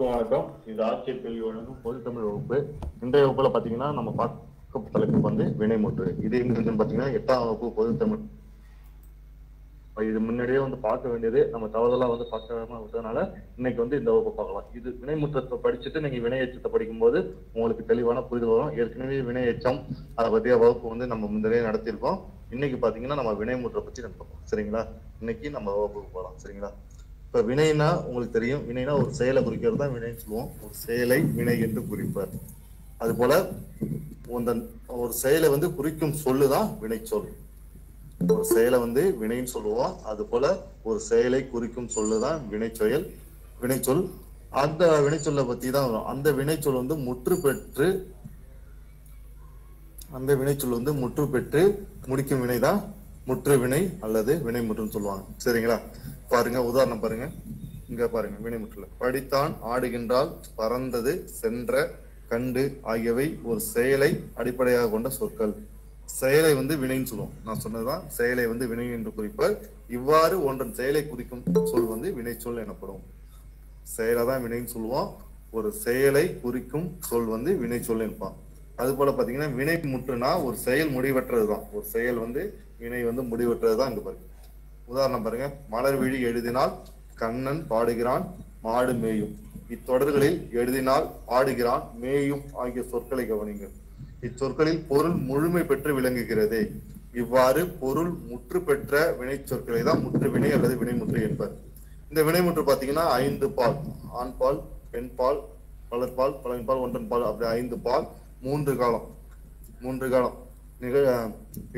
வணக்கம் இது ஆட்சியர் கல்வி வழங்கும் பொதுத்தமிழ் வகுப்பு. இன்றைய வகுப்புல பாத்தீங்கன்னா நம்ம பார்க்க தலைப்பு வந்து வினைமுற்று இது எங்க இருக்குன்னு பாத்தீங்கன்னா எட்டாம் வகுப்பு பொதுத்தமிழ் இது முன்னாடியே வந்து பார்க்க வேண்டியது நம்ம தவறுதலா வந்து பார்க்காம விட்டதுனால இன்னைக்கு வந்து இந்த வகுப்பு பார்க்கலாம். இது வினைமுற்றத்தை படிச்சுட்டு நீங்க வினை எச்சத்தை படிக்கும்போது உங்களுக்கு தெளிவான புரிதல் வரும். ஏற்கனவே வினை எச்சம் அதை பத்திய வகுப்பு வந்து நம்ம முன்னாடியே நடத்தியிருக்கோம். இன்னைக்கு பாத்தீங்கன்னா நம்ம வினைமுற்றை பத்தி நம்ம சரிங்களா? இன்னைக்கு நம்ம வகுப்புக்கு போகலாம் சரிங்களா? இப்ப வினைனா உங்களுக்கு தெரியும். வினைனா ஒரு செயலை குறிக்கிறது தான் வினைன்னு சொல்லுவோம். ஒரு செயலை வினை என்று குறிப்பார். அது போல அந்த ஒரு செயலை வந்து குறிக்கும் சொல்லுதான் வினைச்சொல். ஒரு செயலை வந்து வினைன்னு சொல்லுவோம். அது போல ஒரு செயலை குறிக்கும் சொல்லுதான் வினைச்சொயல் வினைச்சொல். அந்த வினைச்சொல்லை பத்தி தான் வரும். அந்த வினைச்சொல் வந்து முற்று பெற்று அந்த வினைச்சொல் வந்து முற்று பெற்று முடிக்கும் வினைதான் முற்று வினை அல்லது வினை முற்றுன்னு சொல்லுவாங்க. சரிங்களா? பாருங்க உதாரணம் பாருங்க. இங்க பாருங்க வினைமுற்றுல. படித்தான் ஆடுகின்றால் பறந்தது சென்ற கண்டு ஆகியவை ஒரு செயலை அடிப்படையாக கொண்ட சொற்கள். செயலை வந்து வினைன்னு சொல்லுவோம். நான் சொன்னதுதான் செயலை வந்து வினை என்று குறிப்பர் இவ்வாறு ஒன்றன் செயலை குறிக்கும் சொல் வந்து வினைச்சொல் எனப்படும். செயலை தான் வினைன்னு சொல்லுவோம். ஒரு செயலை குறிக்கும் சொல் வந்து வினைச்சொல் என்பான். அது போல பாத்தீங்கன்னா வினை முற்றுனா ஒரு செயல் முடிவற்றதுதான். ஒரு செயல் வந்து வினை வந்து முடிவற்றதுதான் இங்க பாருங்க. உதாரணம் பாருங்க. மலர் விழி எழுதினால் கண்ணன் பாடுகிறான் மாடு மேயும். இத்தொடர்களில் எழுதினால் ஆடுகிறான் மேயும். ஆகிய சொற்களை கவனிங்கள் இச்சொற்களில் பொருள் முழுமை பெற்று விளங்குகிறது. இவ்வாறு பொருள் முற்று பெற்ற வினை சொற்களை தான் முற்று வினை அல்லது வினைமுற்று என்பர். இந்த வினைமுற்று பாத்தீங்கன்னா ஐந்து பால். ஆண் பால் பெண் பால் பலர்பால் பலன் பால் ஒன்றன் பால் அப்படி ஐந்து பால். மூன்று காலம் மூன்று காலம் நிகழ்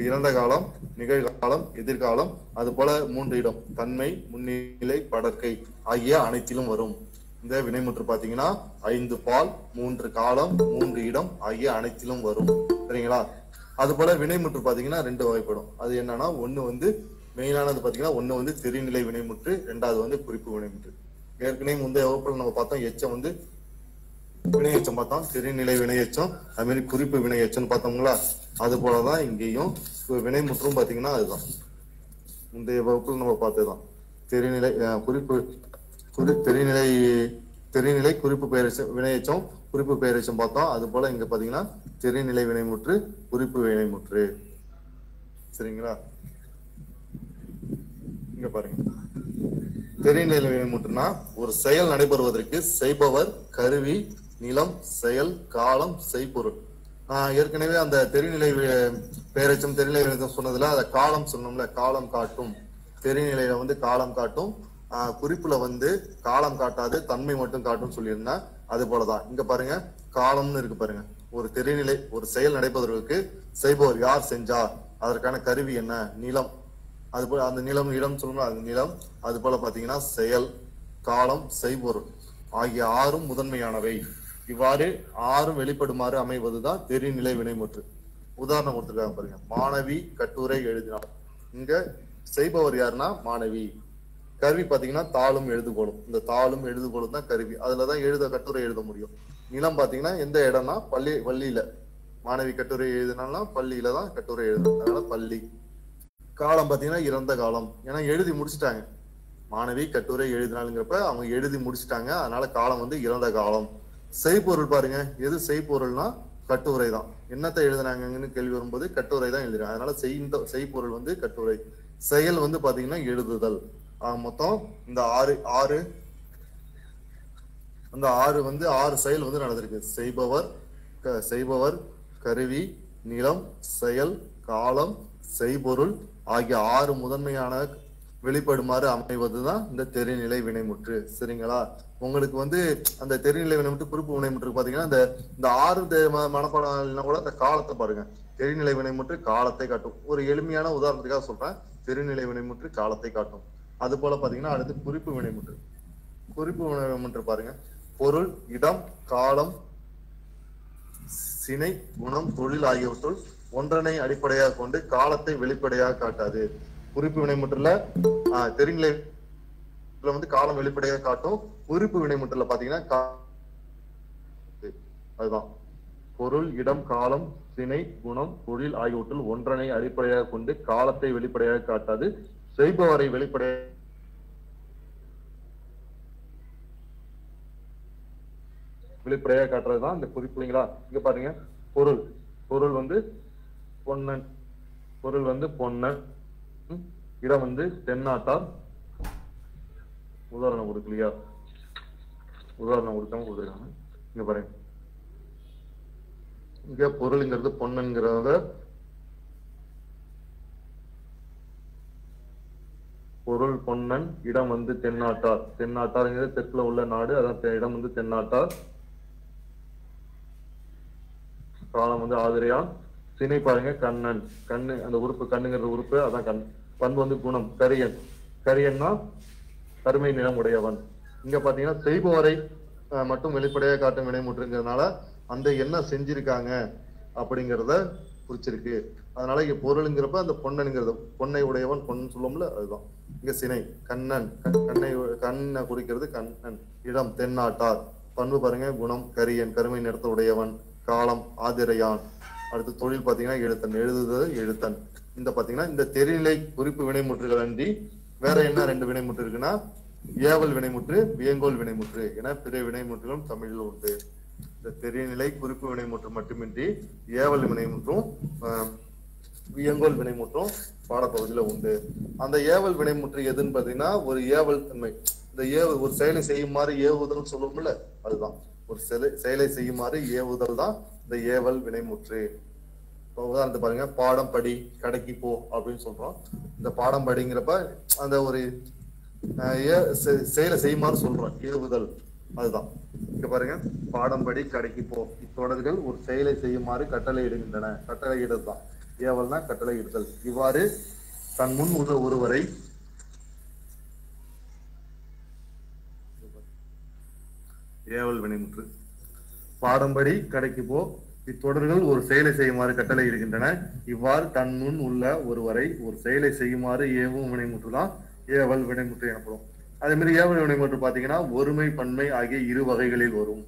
இறந்த காலம் நிகழ்காலம் எதிர்காலம் அது போல மூன்று இடம். தன்மை முன்னிலை படற்கை ஆகிய அனைத்திலும் வரும். இந்த வினைமுற்று பாத்தீங்கன்னா ஐந்து பால் மூன்று காலம் மூன்று இடம் ஆகிய அனைத்திலும் வரும். சரிங்களா? அது போல வினைமுற்று பாத்தீங்கன்னா ரெண்டு வகைப்படும். அது என்னன்னா ஒண்ணு வந்து மெயினானது பாத்தீங்கன்னா ஒண்ணு வந்து தெரிநிலை வினைமுற்று ரெண்டாவது வந்து குறிப்பு வினைமுற்று. ஏற்கனவே முந்தைய வகுப்புல நம்ம பார்த்தோம் எச்சம் வந்து வினையச்சம் பார்த்தோம். தெரிநிலை வினையச்சம் அது மாதிரி குறிப்பு வினையச்சம் பார்த்தோம்ங்களா? அது போலதான் இங்கேயும் வினைமுற்றும் பாத்தீங்கன்னா அதுதான். முந்தைய வகுப்புல நம்ம பார்த்ததுதான். தெரிநிலை குறிப்பு குறி தெரிநிலை தெரிநிலை குறிப்பு பெயரச்சம் வினையச்சம் குறிப்பு பெயரச்சம் பார்த்தோம். அது போல இங்க பாத்தீங்கன்னா தெரிநிலை வினைமுற்று குறிப்பு வினைமுற்று. சரிங்களா? இங்க பாருங்க. தெரிநிலை வினைமுற்றுனா ஒரு செயல் நடைபெறுவதற்கு செய்பவர் கருவி நிலம் செயல் காலம் செய்பொருள். ஏற்கனவே அந்த தெரிநிலை பேரச்சம் தெரிநிலை வினைச்சம் சொன்னதுல அந்த காலம் சொன்னோம்ல காலம் காட்டும். தெரிநிலையில வந்து காலம் காட்டும். குறிப்புல வந்து காலம் காட்டாது தன்மை மட்டும் காட்டும் சொல்லியிருந்தேன் அது போலதான். இங்க பாருங்க காலம்னு இருக்கு பாருங்க. ஒரு தெரிநிலை ஒரு செயல் நடைபெறுவதற்கு செய்பவர் யார் செஞ்சார்? அதற்கான கருவி என்ன? நிலம். அது போல அந்த நிலம் இடம் சொல்லணும் அது நிலம். அது போல பாத்தீங்கன்னா செயல் காலம் செய்பொருள். ஆகிய ஆறும் முதன்மையானவை. இவ்வாறு ஆறும் வெளிப்படுமாறு அமைவதுதான் தெரிநிலை வினைமுற்று உதாரணம் கொடுத்துருக்காங்க பாருங்க. மாணவி கட்டுரை எழுதினார் இங்க செய்பவர் யாருன்னா மாணவி. கருவி பாத்தீங்கன்னா தாளும் எழுதுகோளும். இந்த தாளும் எழுதுகோளும் தான் கருவி. அதுலதான் எழுத கட்டுரை எழுத முடியும். நிலம் பாத்தீங்கன்னா எந்த இடம்னா பள்ளி பள்ளியில மாணவி கட்டுரை எழுதினாலும் பள்ளியில தான் கட்டுரை எழுதுனால அதனால பள்ளி. காலம் பாத்தீங்கன்னா இறந்த காலம். ஏன்னா எழுதி முடிச்சிட்டாங்க. மாணவி கட்டுரை எழுதினாலுங்கிறப்ப அவங்க எழுதி முடிச்சிட்டாங்க. அதனால காலம் வந்து இறந்த காலம். செய்பொருள் பாருங்க. எது செய்பொருள்னா கட்டுரை தான் என்னத்தை எழுதுனாங்கன்னு கேள்வி வரும்போது கட்டுரை தான் எழுதுறாங்க. அதனால செய்த செய்பொருள் வந்து கட்டுரை. செயல் வந்து பாத்தீங்கன்னா எழுதுதல். ஆக மொத்தம் இந்த ஆறு ஆறு அந்த ஆறு வந்து ஆறு செயல் வந்து நடந்திருக்கு. செய்பவர் க- செய்பவர் கருவி நிலம் செயல் காலம் செய்பொருள் ஆகிய ஆறு முதன்மையான வெளிப்படுமாறு அமைவதுதான் இந்த தெரிநிலை வினைமுற்று. சரிங்களா? உங்களுக்கு வந்து அந்த தெரிநிலை வினைமுற்று குறிப்பு வினைமுற்று பாத்தீங்கன்னா இந்த இந்த ஆறு தெ- ம- மனப்பாடம் இல்லைன்னா கூட அந்த காலத்தை பாருங்க. தெரிநிலை வினைமுற்று காலத்தை காட்டும். ஒரு எளிமையான உதாரணத்துக்காக சொல்றேன். தெரிநிலை வினைமுற்று காலத்தை காட்டும். அது போல பாத்தீங்கன்னா அடுத்து குறிப்பு வினைமுற்று குறிப்பு வினைமுற்று பாருங்க. பொருள் இடம் காலம் சினை குணம் தொழில் ஆகியவற்றுள் ஒன்றனை அடிப்படையாக கொண்டு காலத்தை வெளிப்படையாக காட்டாது. குறிப்பு வினைமுற்றுல ஆஹ், தெரிநிலை இதுல வந்து காலம் வெளிப்படையாக காட்டும். குறிப்பு வினைமுற்றுல பாத்தீங்கன்னா அதுதான். பொருள் இடம் காலம் சினை குணம் தொழில் ஆகியவற்றில் ஒன்றனை அடிப்படையாக கொண்டு காலத்தை வெளிப்படையாக காட்டாது. செய்பவரை வெளிப்படையாக வெளிப்படையா காட்டுறதுதான் இந்த குறிப்புங்களா இங்க பாருங்க. பொருள். பொருள் வந்து பொன்னன். பொருள் வந்து பொன்னன். இடம் வந்து தென்னாட்டார். உதாரணம் கொடுக்கலையா உதாரணம் கொடுக்காம கொடுத்துருக்காங்க. இங்க பாருங்க. இங்க பொருளுங்கிறது பொண்ணுங்கிறத பொருள் பொன்னன் இடம் வந்து தென்னாட்டார். தென்னாட்டார்ங்கிறது தெற்குல உள்ள நாடு அதான் தெ- இடம் வந்து தென்னாட்டார். காலம் வந்து ஆதிரையான். சினை பாருங்க கண்ணன். கண்ணு அந்த உறுப்பு கண்ணுங்கிற உறுப்பு அதான் கண். பண்பு வந்து குணம். கரியன். கரியன்னா கருமை நிறம் உடையவன். இங்க பாத்தீங்கன்னா செய்பவரை மட்டும் வெளிப்படையாக காட்டும் வினைமுற்றுங்கிறதுனால அந்த என்ன செஞ்சிருக்காங்க அப்படிங்கிறத குறிச்சிருக்கு. அதனால இங்க பொருளுங்கிறப்ப அந்த பொன்னனுங்கிறது பொன்னை உடையவன் பொன் சொல்லுவோம்ல அதுதான். இங்க சினை கண்ணன் கண்- கண்ணை கண்ணை குறிக்கிறது கண்ணன். இடம் தென்னாட்டார். பண்பு பாருங்க குணம் கரியன் கருமை நிறத்த உடையவன் காலம் ஆதிரையான். அடுத்து தொழில் பாத்தீங்கன்னா எழுத்தன் எழுதுது எழுத்தன். இந்த பாத்தீங்கன்னா இந்த தெரிநிலை குறிப்பு வினைமுற்றுகள் அன்றி வேற என்ன ரெண்டு வினைமுற்று இருக்குன்னா ஏவல் வினைமுற்று வியங்கோல் வினைமுற்று என பிற வினைமுற்றுகளும் தமிழில் உண்டு. இந்த தெரியநிலை குறிப்பு வினைமுற்று மட்டுமின்றி ஏவல் வினைமுற்றும் வியங்கோல் வினைமுற்றும் பாடப்பகுதியில உண்டு. அந்த ஏவல் வினைமுற்று எதுன்னு பாத்தீங்கன்னா ஒரு ஏவல் தன்மை. இந்த ஏவல் ஒரு செயலை செய்யுமாறு ஏவுதல் சொல்லுவோம்ல அதுதான். ஒரு செயலை செயலை செய்யுமாறு ஏவுதல் தான் இந்த ஏவல் வினைமுற்று. இப்போ உதாரணத்தை பாருங்க பாடம் படி கடைக்கு போ அப்படின்னு சொல்றோம். இந்த பாடம் படிங்கிறப்ப அந்த ஒரு ஏ- செ- செயலை செய்யுமாறு சொல்றோம். ஏவுதல். அதுதான். இங்க பாருங்க பாடம் படி கடைக்கு போ. இத்தொடர்கள் ஒரு செயலை செய்யுமாறு கட்டளை இடுகின்றன. கட்டளை தான். ஏவல்னா கட்டளை இடுதல். இவ்வாறு தன் முன் உள்ள ஒருவரை ஏவல் வினைமுற்று. பாடம்படி கடைக்கு போ. இத்தொடர்கள் ஒரு செயலை செய்யுமாறு கட்டளை இருக்கின்றன இவ்வாறு தன் முன் உள்ள ஒருவரை ஒரு செயலை செய்யுமாறு ஏவும் வினைமுற்று தான் ஏவல் வினைமுற்று எனப்படும். அதே மாதிரி ஏவல் வினைமுற்று பாத்தீங்கன்னா ஒருமை பன்மை ஆகிய இரு வகைகளில் வரும்.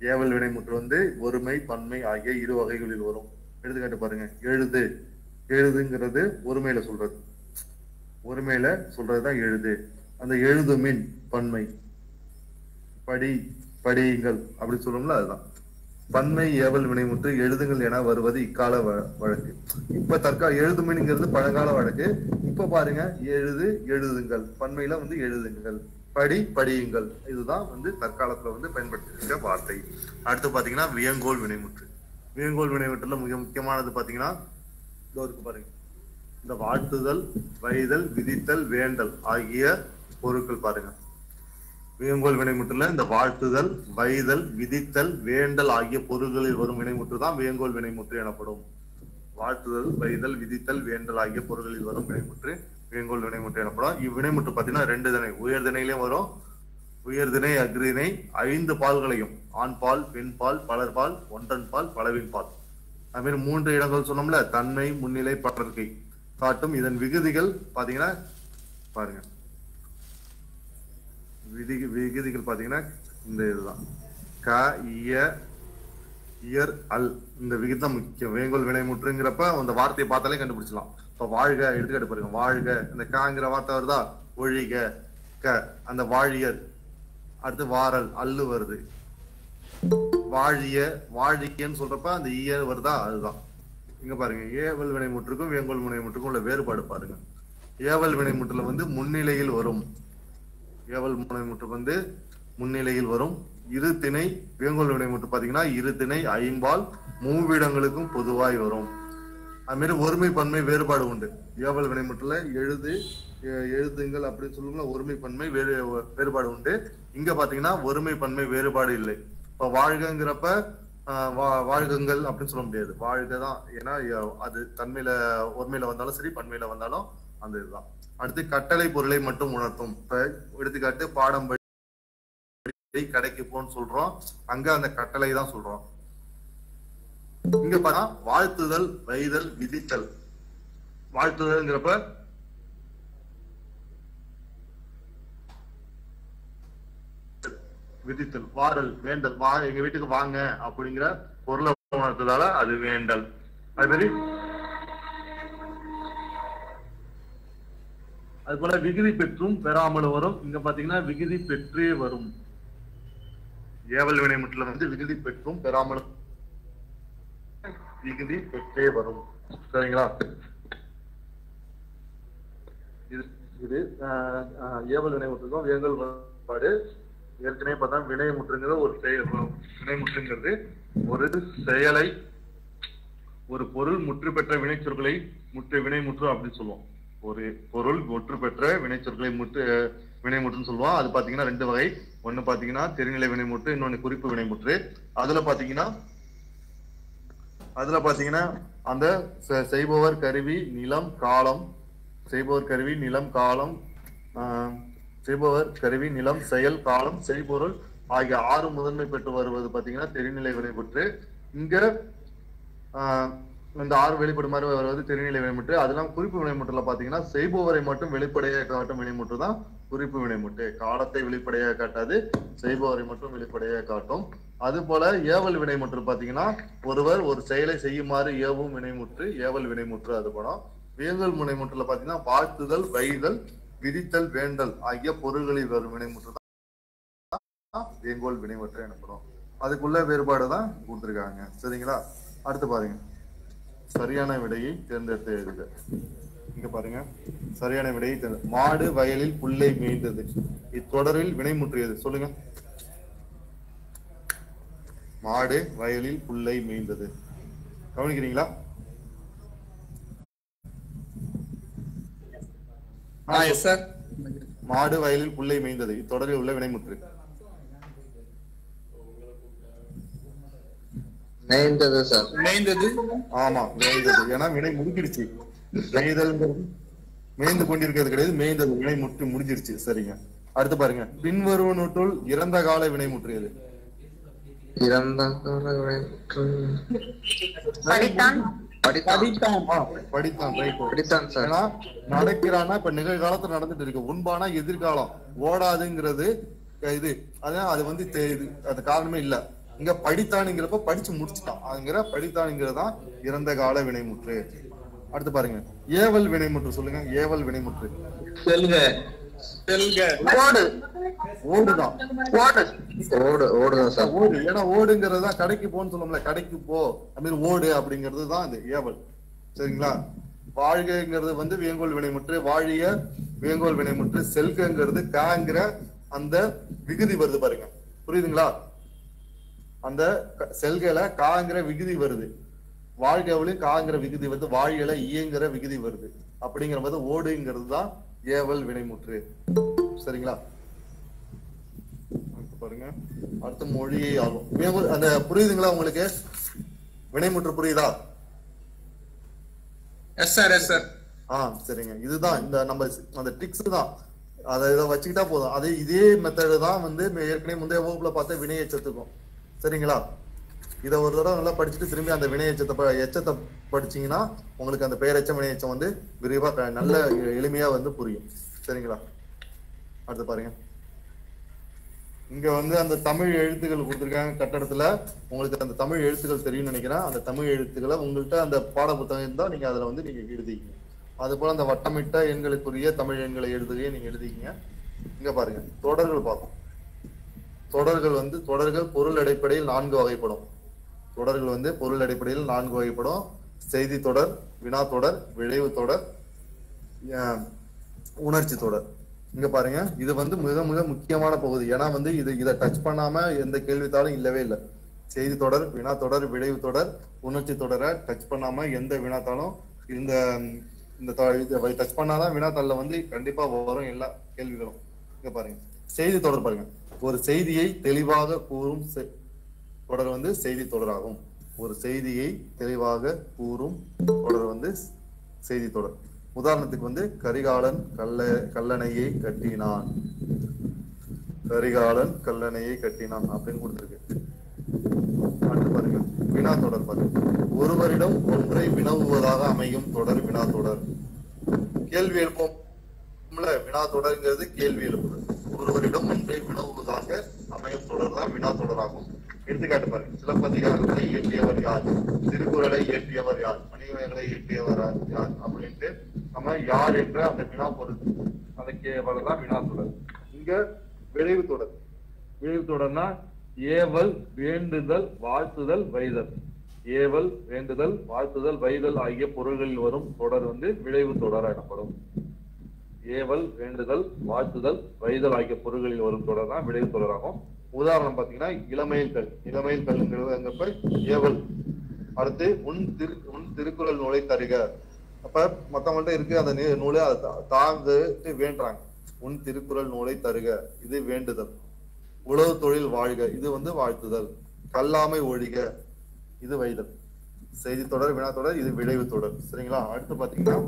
ஏவல் வினைமுற்று வந்து ஒருமை பன்மை ஆகிய இரு வகைகளில் வரும். எடுத்துக்காட்டு பாருங்க. எழுது. எழுதுங்கிறது ஒருமையில சொல்றது. ஒருமையில சொல்றதுதான் எழுது. அந்த எழுதுமின் பன்மை. படி படியுங்கள் அப்படின்னு சொல்லுவோம்ல அதுதான். பன்மை ஏவல் வினைமுற்று எழுதுங்கள் என வருவது இக்கால வ- வழக்கு. இப்ப தற்கால எழுதுமணிங்கிறது பழங்கால வழக்கு. இப்ப பாருங்க எழுது எழுதுங்கள். பன்மையில வந்து எழுதுங்கள். படி படியுங்கள். இதுதான் வந்து தற்காலத்துல வந்து பயன்படுத்திருக்க வார்த்தை. அடுத்து பாத்தீங்கன்னா வியங்கோல் வினைமுற்று. வியங்கோல் வினைமுற்றுல மிக முக்கியமானது பாத்தீங்கன்னா இதோ இருக்கு பாருங்க. இந்த வாழ்த்துதல் வைதல் விதித்தல் வேண்டல் ஆகிய பொருட்கள் பாருங்க. வியங்கோல் வினைமுற்றுல இந்த வாழ்த்துதல் வைதல் விதித்தல் வேண்டல் ஆகிய பொருள்களில் வரும் வினைமுற்று தான் வியங்கோல் வினைமுற்று எனப்படும். வாழ்த்துதல் வைதல் விதித்தல் வேண்டல் ஆகிய பொருள்களில் வரும் வினைமுற்று வியங்கோல் வினைமுற்று எனப்படும். இவ்வினைமுற்று பார்த்தீங்கன்னா ரெண்டு திணை உயர் திணையிலையும் வரும் உயர்திணை அக்ரிணை ஐந்து பால்களையும் ஆண் பால் பெண் பால் பலர் பால் ஒன்றன் பால் பலவின் பால். அதுமாரி மூன்று இடங்கள் சொன்னோம்ல தன்மை முன்னிலை பற்றற்கை காட்டும் இதன் விகுதிகள் பாத்தீங்கன்னா பாருங்க. விதி விகுதிகள் பார்த்தீங்கன்னா இந்த இதுதான். க இய இயர் அல். இந்த விகிதம் முக்கியம். வேங்கோல் வினைமுற்றுங்கிறப்ப அந்த வார்த்தையை பார்த்தாலே கண்டுபிடிச்சலாம் இப்போ வாழ்க எடுத்துக்காட்டு பாருங்க. வாழ்க. இந்த காங்கிற வார்த்தை வருதா? ஒழிக. க. அந்த வாழியர். அடுத்து வாரல் அல்லு வருது. வாழிய வாழிக்கன்னு சொல்றப்ப அந்த ஈய வருதா? அதுதான். இங்க பாருங்க. ஏவல் வினைமுற்றுக்கும் வேங்கோல் வினைமுற்றுக்கும் உள்ள வேறுபாடு பாருங்க. ஏவல் வினைமுற்றுல வந்து முன்னிலையில் வரும். ஏவல் வினைமுற்று வந்து முன்னிலையில் வரும். இரு திணை வேங்கோல் வினைமுற்று பாத்தீங்கன்னா இரு திணை ஐம்பால் மூவிடங்களுக்கும் பொதுவாய் வரும். அது மாதிரி ஒருமை பன்மை வேறுபாடு உண்டு. ஏவல் வினைமுற்றுல எழுது எழுதுங்கள் அப்படின்னு சொல்லுவோம்ல ஒருமை பன்மை வேறு வேறுபாடு உண்டு. இங்க பாத்தீங்கன்னா ஒருமை பன்மை வேறுபாடு இல்லை. இப்ப வாழ்கங்கிறப்ப வாழ்கங்கள் அப்படின்னு சொல்ல முடியாது. வாழ்க தான் ஏன்னா அது தன்மையில ஒருமையில வந்தாலும் சரி பன்மையில வந்தாலும் அந்த இதுதான். அடுத்து கட்டளை பொருளை மட்டும் உணர்த்தும். எடுத்துக்காட்டு பாடம் கடைக்கு போன்னு சொல்றோம். அங்க அந்த கட்டளை தான் சொல்றோம். இங்க பார்த்தா வாழ்த்துதல் வைதல் விதித்தல். வாழ்த்துதல்ங்கிறப்ப விதித்தல் வாரல் வேண்டல். வா எங்க வீட்டுக்கு வாங்க அப்படிங்கிற பொருளை உணர்த்ததால அது வேண்டல். அது மாதிரி அது போல விகுதி பெற்றும் பெறாமலும் வரும். இங்க பாத்தீங்கன்னா விகுதி பெற்றே வரும். ஏவல் வினைமுற்றுல வந்து விகுதி பெற்றும் பெறாமலும் விகுதி பெற்றே வரும். சரிங்களா? இது இது ஏவல் வினை ஏவல் வேங்கல் வேறுபாடு ஏற்கனவே பார்த்தா வினைமுற்றுங்கிறது ஒரு செயல் வினைமுற்றுங்கிறது ஒரு செயலை ஒரு பொருள் முற்று பெற்ற வினைச்சொற்களை முற்று வினைமுற்று அப்படின்னு சொல்லுவோம். ஒரு பொருள் முற்று பெற்ற வினைச்சொற்களை முற்று வினைமுற்றுன்னு சொல்லுவோம். அது பாத்தீங்கன்னா ரெண்டு வகை. ஒன்னு பாத்தீங்கன்னா தெரிநிலை வினைமுற்று இன்னொன்னு குறிப்பு வினைமுற்று. அதுல பாத்தீங்கன்னா அதுல பாத்தீங்கன்னா அந்த செ- செய்பவர் கருவி நிலம் காலம். செய்பவர் கருவி நிலம் காலம் ஆஹ், செய்பவர் கருவி நிலம் செயல் காலம் செய்பொருள் ஆகிய ஆறு முதன்மை பெற்று வருவது பார்த்தீங்கன்னா தெரிநிலை வினைமுற்று இங்க இந்த ஆறு வெளிப்படுமாறு வருவது தெரிநிலை வினைமுற்று அதெல்லாம் குறிப்பு வினைமுற்றுல பாத்தீங்கன்னா செய்பவரை மட்டும் வெளிப்படையாக காட்டும் வினைமுற்று தான் குறிப்பு வினைமுற்று காலத்தை வெளிப்படையாக காட்டாது செய்பவரை மட்டும் வெளிப்படையாக காட்டும். அது போல ஏவல் வினைமுற்று பாத்தீங்கன்னா ஒருவர் ஒரு செயலை செய்யுமாறு ஏவும் வினைமுற்று ஏவல் வினைமுற்று அது படம் வேங்கல் முனைமுற்றுல பாத்தீங்கன்னா வாழ்த்துதல் வைதல் விதித்தல் வேண்டல் ஆகிய பொருள்களில் வரும் வினைமுற்று தான் வேங்கோல் வினைமுற்று எனப்படும். அதுக்குள்ள வேறுபாடு தான் கொடுத்துருக்காங்க. சரிங்களா? அடுத்து பாருங்க. சரியான விடையை தேர்ந்தெடுத்து எழுதுக. இங்க பாருங்க. சரியான விடையை தேர்ந்து மாடு வயலில் புல்லை மேய்ந்தது. இத்தொடரில் வினைமுற்றியது சொல்லுங்க. மாடு வயலில் புல்லை மேய்ந்தது. கவனிக்கிறீங்களா ஆ எஸ் சார் மாடு வயலில் புல்லை மேய்ந்தது. இத்தொடரில் உள்ள வினைமுற்று. மேய்ந்தது சார். மேய்ந்தது? ஆமா மேய்ந்தது. ஏன்னா வினை முடிஞ்சிருச்சு மேய்தல்ங்கிறது மேய்ந்து கொண்டிருக்கிறது கிடையாது. மேய்ந்தது. வினை முற்று முடிஞ்சிருச்சு சரிங்க. அடுத்து பாருங்க. பின்வருவனூற்றுள் இறந்த கால வினை முற்றியது இறந்த கால படித்தான். நடக்கிறான்னா இப்ப நிகழ்காலத்துல நடந்துட்டு இருக்கு முன்பானா எதிர்காலம். ஓடாதுங்கிறது இது. அதான் அது வந்து தெ- இது அது காரணமே இல்ல. இங்க படித்தானுங்கிறப்ப படிச்சு முடிச்சுட்டான். அதுங்கிற படித்தானுங்கிறதான் இறந்த கால வினைமுற்று. அடுத்து பாருங்க. ஏவல் வினைமுற்று சொல்லுங்க. ஏவல் வினைமுற்று. செல்க ஓடு. ஓடுதான். ஓடு. ஓடு ஓடுதான் சார். ஓடு. ஏன்னா ஓடுங்கிறது தான் கடைக்கு போன்னு சொல்லுவோம்ல கடைக்கு போ. அது மாதிரி ஓடு அப்படிங்கிறது தான் இது ஏவல். சரிங்களா? வாழ்கைங்கிறது வந்து வேங்கோல் வினைமுற்று வாழிய வேங்கோல் வினைமுற்று செல்கங்கிறது காங்கிற அந்த விகுதி வருது பாருங்க. புரியுதுங்களா? அந்த செல்களை காங்கிற விகுதி வருது. வாழ்கையிலும் காங்கிற விகுதி வந்து வாழியல இயங்கிற விகுதி வருது. அப்படிங்கிற போது ஓடுங்கிறது தான் ஏவல் வினைமுற்று. சரிங்களா? பாருங்க. அடுத்த மொழியை ஆகும். அந்த புரியுதுங்களா உங்களுக்கு? வினைமுற்று புரியுதா? எஸ் சார் எஸ் சார் ஆ சரிங்க. இதுதான் இந்த நம்ம அந்த ட்ரிக்ஸ் தான். அதை இதை வச்சுக்கிட்டா போதும். அதே இதே மெத்தடு தான் வந்து ஏற்கனவே முந்தைய வகுப்புல பார்த்த வினை எச்சத்துக்கும் சரிங்களா? இதை ஒரு தடவை நல்லா படிச்சுட்டு திரும்பி அந்த வினை எச்சத்தை ப- எச்சத்தை படிச்சீங்கன்னா உங்களுக்கு அந்த பெயரெச்சம் வினை எச்சம் வந்து விரிவாக நல்ல எளிமையாக எளிமையா வந்து புரியும். சரிங்களா? அடுத்து பாருங்க. இங்க வந்து அந்த தமிழ் எழுத்துக்கள் கொடுத்துருக்காங்க. கட்டடத்துல உங்களுக்கு அந்த தமிழ் எழுத்துக்கள் தெரியும்னு நினைக்கிறேன். அந்த தமிழ் எழுத்துக்களை உங்கள்கிட்ட அந்த பாட புத்தகம் இருந்தா நீங்க அதுல வந்து நீங்க எழுதிக்கீங்க. அது போல அந்த வட்டமிட்ட எண்களுக்குரிய தமிழ் எண்களை எழுதுகையே நீங்க எழுதிக்கீங்க. இங்க பாருங்க. தொடர்கள் பார்ப்போம். தொடர்கள் வந்து தொடர்கள் பொருள் அடிப்படையில் நான்கு வகைப்படும். தொடர்கள் வந்து பொருள் அடிப்படையில் நான்கு வகைப்படும். செய்தி தொடர் வினா தொடர் விளைவு தொடர் உணர்ச்சி தொடர். இங்க பாருங்க இது வந்து மிக மிக முக்கியமான பகுதி. ஏன்னா வந்து இது இதை டச் பண்ணாம எந்த கேள்வித்தாலும் இல்லவே இல்லை. செய்தி தொடர் வினா தொடர் விளைவு தொடர் உணர்ச்சி தொடரை டச் பண்ணாம எந்த வினாத்தாலும் இந்த இந்த டச் பண்ணாதான் வினாத்தாள்ல வந்து கண்டிப்பா வரும் எல்லா கேள்விகளும். இங்க பாருங்க செய்தி தொடர் பாருங்க. ஒரு செய்தியை தெளிவாக கூறும் செ- தொடர் வந்து செய்தி தொடராகும். ஒரு செய்தியை தெளிவாக கூறும் தொடர் வந்து செய்தி தொடர். உதாரணத்துக்கு வந்து கரிகாலன் கல்ல கல்லணையை கட்டினான். கரிகாலன் கல்லணையை கட்டினான் அப்படின்னு கொடுத்துருக்கு. அடுத்து பாருங்க வினா தொடர் பாருங்க ஒருவரிடம் ஒன்றை வினவுவதாக அமையும் தொடர் வினா தொடர். கேள்வி எழுப்போம்ல வினா தொடர்ங்கிறது கேள்வி எழுப்புது ஒருவரிடம் ஒன்றை வினவுவதாக அமையும் தொடர் தான் வினா தொடராகும். எடுத்துக்காட்டு பாருங்க. சிலப்பதிகாரத்தை இயற்றியவர் யார்? திருக்குறளை இயற்றியவர் யார்? மணிமேகலை இயற்றியவர் யார் அப்படின்ட்டு நம்ம யார் என்ற அந்த வினா பொருள். அந்த கேவலதான் வினா தொடர். இங்க விளைவு தொடர். விளைவு தொடர்னா ஏவல் வேண்டுதல் வாழ்த்துதல் வைதல். ஏவல் வேண்டுதல் வாழ்த்துதல் வைதல் ஆகிய பொருள்களில் வரும் தொடர் வந்து விளைவு தொடர் எனப்படும். ஏவல் வேண்டுதல் வாழ்த்துதல் வைதல் ஆகிய பொருள்களில் வரும் தொடர் தான் விளைவு தொடராகும். உதாரணம் பாத்தீங்கன்னா இளமையில் கல் இளமையில் கல்ங்கிறது அங்கப்ப ஏவல். அடுத்து உன் திரு உன் திருக்குறள் நூலை தருக. அப்ப மத்தவங்கள்ட்ட இருக்கு அந்த நூலை அதை தா- தாழ்ந்துட்டு வேண்டுறாங்க உன் திருக்குறள் நூலை தருக. இது வேண்டுதல். உழவு தொழில் வாழ்க. இது வந்து வாழ்த்துதல். கல்லாமை ஒழிக. இது வைதல். செய்தி தொடர் வினா தொடர் இது விளைவு தொடர். சரிங்களா? அடுத்து பாத்தீங்கன்னா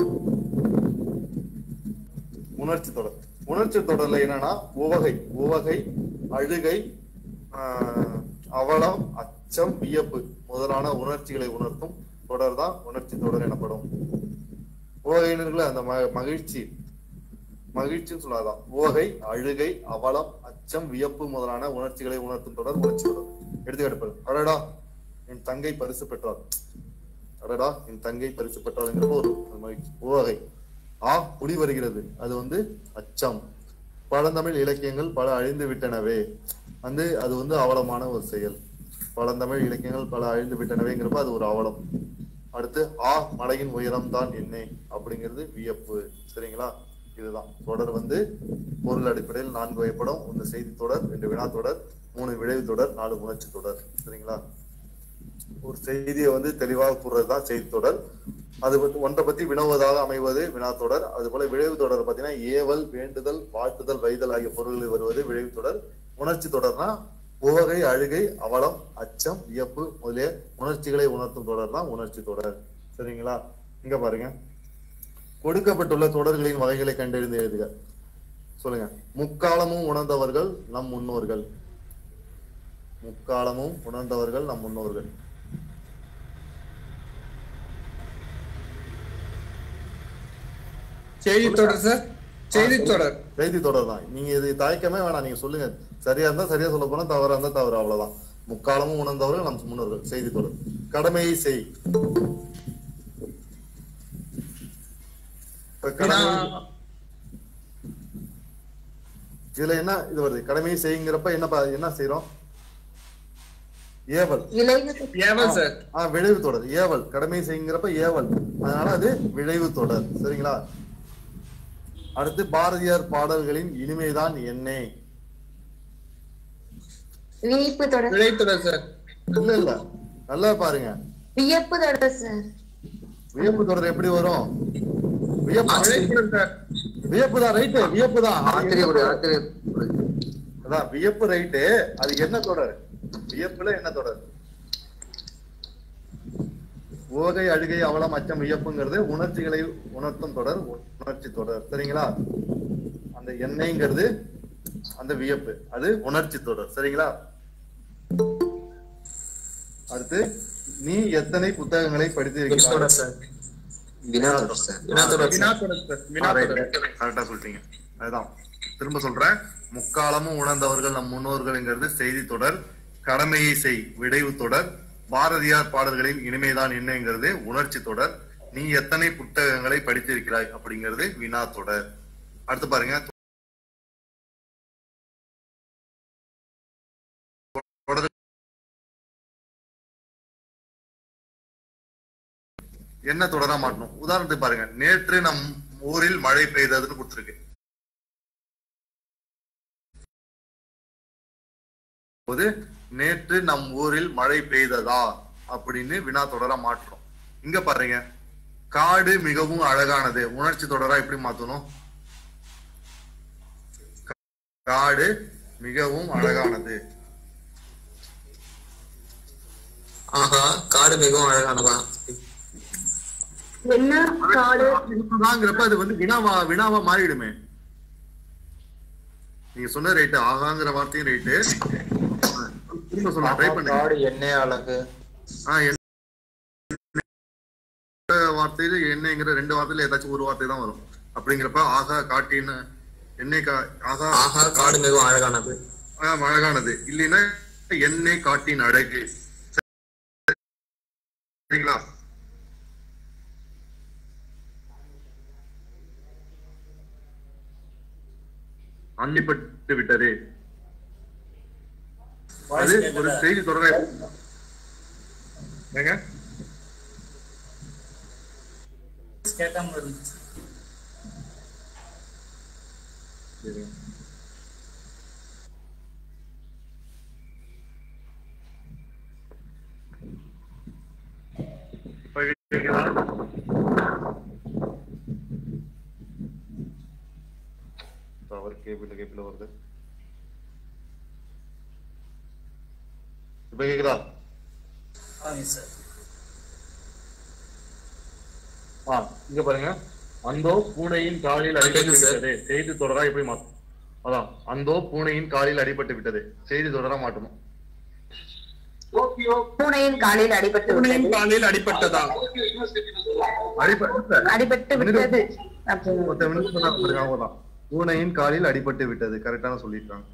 உணர்ச்சி தொடர். உணர்ச்சி தொடர்ல என்னன்னா உவகை. உவகை அழுகை அவலம் அச்சம் வியப்பு முதலான உணர்ச்சிகளை உணர்த்தும் தொடர் தான் உணர்ச்சி தொடர் எனப்படும். ஓகையினர்களை அந்த மகிழ்ச்சி. மகிழ்ச்சின்னு சொல்லாதான். ஓகை அழுகை அவலம் அச்சம் வியப்பு முதலான உணர்ச்சிகளை உணர்த்தும் தொடர் உணர்ச்சி தொடர். எடுத்துக்காட்டு அடடா என் தங்கை பரிசு பெற்றார் அடடா என் தங்கை பரிசு பெற்றாருங்கிறப்போ ஒரு மகிழ்ச்சி. ஓகை. ஆ புலி வருகிறது. அது வந்து அச்சம். பழந்தமிழ் இலக்கியங்கள் பல அழிந்து விட்டனவே வந்து அது வந்து அவலமான ஒரு செயல். பழந்தமிழ் இலக்கியங்கள் பல அழிந்து விட்டனவேங்கிறப்ப அது ஒரு அவலம் அடுத்து ஆ மலையின் உயரம் தான் என்ன அப்படிங்கிறது வியப்பு. சரிங்களா? இதுதான். தொடர் வந்து பொருள் அடிப்படையில் நான்கு வகைப்படும். ஒன்று செய்தி தொடர் ரெண்டு வினா தொடர் மூணு விளைவு தொடர் நாலு உணர்ச்சி தொடர். சரிங்களா? ஒரு செய்தியை வந்து தெளிவாக கூறுறதுதான் செய்தி தொடர். அது வந்து ஒன்றை பத்தி வினவுவதாக அமைவது வினாத்தொடர். அது போல விளைவு தொடர் பார்த்தீங்கன்னா ஏவல் வேண்டுதல் வாழ்த்துதல் வைதல் ஆகிய பொருள்களில் வருவது விளைவு தொடர். உணர்ச்சி தொடர்னா உவகை அழுகை அவலம் அச்சம் வியப்பு முதலிய உணர்ச்சிகளை உணர்த்தும் தொடர் தான் உணர்ச்சி தொடர். சரிங்களா? இங்க பாருங்க. கொடுக்கப்பட்டுள்ள தொடர்களின் வகைகளை கண்டறிந்து எழுதுக. சொல்லுங்க. முக்காலமும் உணர்ந்தவர்கள் நம் முன்னோர்கள். முக்காலமும் உணர்ந்தவர்கள் நம் முன்னோர்கள். செய்தி தொடர் சார். செய்தி தொடர். செய்தி தொடர் தான். நீங்க இது தயக்கமே வேணாம். நீங்க சொல்லுங்க. சரியா இருந்தா சரியா சொல்ல போனா தவறா இருந்தா தவறு அவ்வளவுதான். முக்காலமும் உணர்ந்தவர்கள் நம் முன்னோர்கள். செய்தி தொடர். கடமையை செய். இதுல என்ன இது வருது? கடமையை செய்யுங்கிறப்ப என்ன என்ன செய்றோம்? ஏவல். விளைவு ஏவல் சார். ஆ விளைவு தொடர். ஏவல். கடமை செய்யுங்கிறப்ப ஏவல். அதனால அது விளைவு தொடர். சரிங்களா? அடுத்து பாரதியார் பாடல்களின் இனிமைதான் என்னே. வியப்பு தொடர் சார். இல்ல இல்ல. நல்லா பாருங்க. வியப்பு தொடர் சார். வியப்பு தொடர் எப்படி வரும்? வியப்பு தான் ரைட்டு வியப்பு தான். ஆச்சரிய கூட ஆச்சரிய அதான் வியப்பு ரைட்டு அது என்ன தொடர் வியப்புல என்ன தொடர் ஓகை அழுகை அவலம் அச்சம் வியப்புங்கிறது உணர்ச்சிகளை உணர்த்தும் தொடர் உணர்ச்சி தொடர். சரிங்களா? அந்த எண்ணெய்ங்கிறது அந்த வியப்பு. அது உணர்ச்சி தொடர். சரிங்களா? அடுத்து நீ எத்தனை புத்தகங்களை தொடர் கரெக்டா சொல்லிட்டீங்க. அதுதான். திரும்ப சொல்றேன். முக்காலமும் உணர்ந்தவர்கள் நம் முன்னோர்கள்ங்கிறது செய்தி தொடர் கடமையை செய் விடைவு தொடர். பாரதியார் பாடல்களின் இனிமைதான் என்னங்கிறது உணர்ச்சி தொடர். நீ எத்தனை புத்தகங்களை படித்திருக்கிறாய் அப்படிங்கிறது வினா தொடர். அடுத்து பாருங்க. என்ன தொடரா மாட்டணும்? உதாரணத்துக்கு பாருங்க. நேற்று நம் ஊரில் மழை பெய்ததுன்னு கொடுத்துருக்கு. போது நேற்று நம் ஊரில் மழை பெய்ததா அப்படின்னு வினா தொடரா மாற்றுறோம் இங்க பாருங்க. காடு மிகவும் அழகானது. உணர்ச்சி தொடரா எப்படி மாத்தணும்? காடு மிகவும் அழகானது. ஆஹா காடு மிகவும் அழகானதா? என்ன காடு? ஆகாங்கிறப்ப அது வந்து வினாவா வினாவா மாறிடுமே. நீங்க சொன்ன ரைட்டு ஆகாங்கிற வார்த்தையும் ரைட்டு திரும்ப சொல்ல ட்ரை பண்ணுங்க. அழகு. ஆ, என்ன வார்த்தையில என்னங்கிற ரெண்டு வார்த்தையில ஏதாச்சும் ஒரு வார்த்தை தான் வரும். அப்படிங்கிறப்ப ஆகா காட்டின்னு எண்ணெய் கா ஆகா ஆஹா காடு மிகவும் அழகானது. ஆ, அழகானது. இல்லைன்னா எண்ணெய் காட்டின் அழகு. சரிங்களா? அன்னிப்பட்டு விட்டது. ஒரு செய்தி தொடர ஏங்க? கேட்காம இருந்துச்சு? அவர் கேபிள் கேபிள் வருது. இப்ப கேக்குதா ஆ இங்க பாருங்க அந்தோ பூனையின் காலில் அடிபட்டு. விட்டது செய்தி தொடரா எப்படி மாத்தும் அதான் அந்தோ பூனையின் காலில் அடிபட்டு விட்டது செய்தி தொடரா மாட்டணும் பூனையின் காலில் அடிபட்டு பூனையின் விட்டது காலில் அடிபட்டதா அடிபட்டு அடிபட்டு விட்டது. பூனையின் காலில் அடிபட்டு விட்டது கரெக்டான சொல்லியிருக்காங்க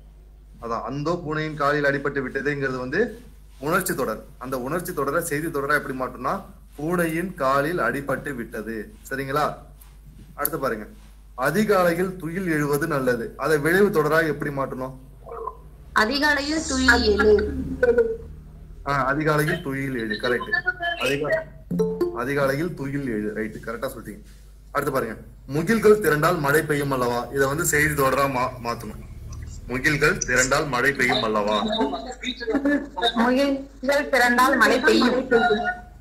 அதான் அந்தோ பூனையின் காலில் அடிபட்டு விட்டதுங்கிறது வந்து உணர்ச்சி தொடர். அந்த உணர்ச்சி தொடரை செய்தி தொடரா எப்படி மாட்டோம்னா பூனையின் காலில் அடிபட்டு விட்டது. சரிங்களா? அடுத்து பாருங்க. அதிகாலையில் துயில் எழுவது நல்லது. அதை விளைவு தொடரா எப்படி மாட்டணும் அதிகாலையில் துயில் ஆஹ் அதிகாலையில் துயில் எழு. கரெக்ட் அதிகாலை அதிகாலையில் துயில் எழு. ரைட் கரெக்டா சொல்லிட்டீங்க. அடுத்து பாருங்க. முகில்கள் திரண்டால் மழை பெய்யும் அல்லவா? இதை வந்து செய்தி தொடரா மா மாத்தணும் முகில்கள் திரண்டால் மழை பெய்யும் அல்லவா? முயல்கள் பிறந்தால் மழை பெய்யும்.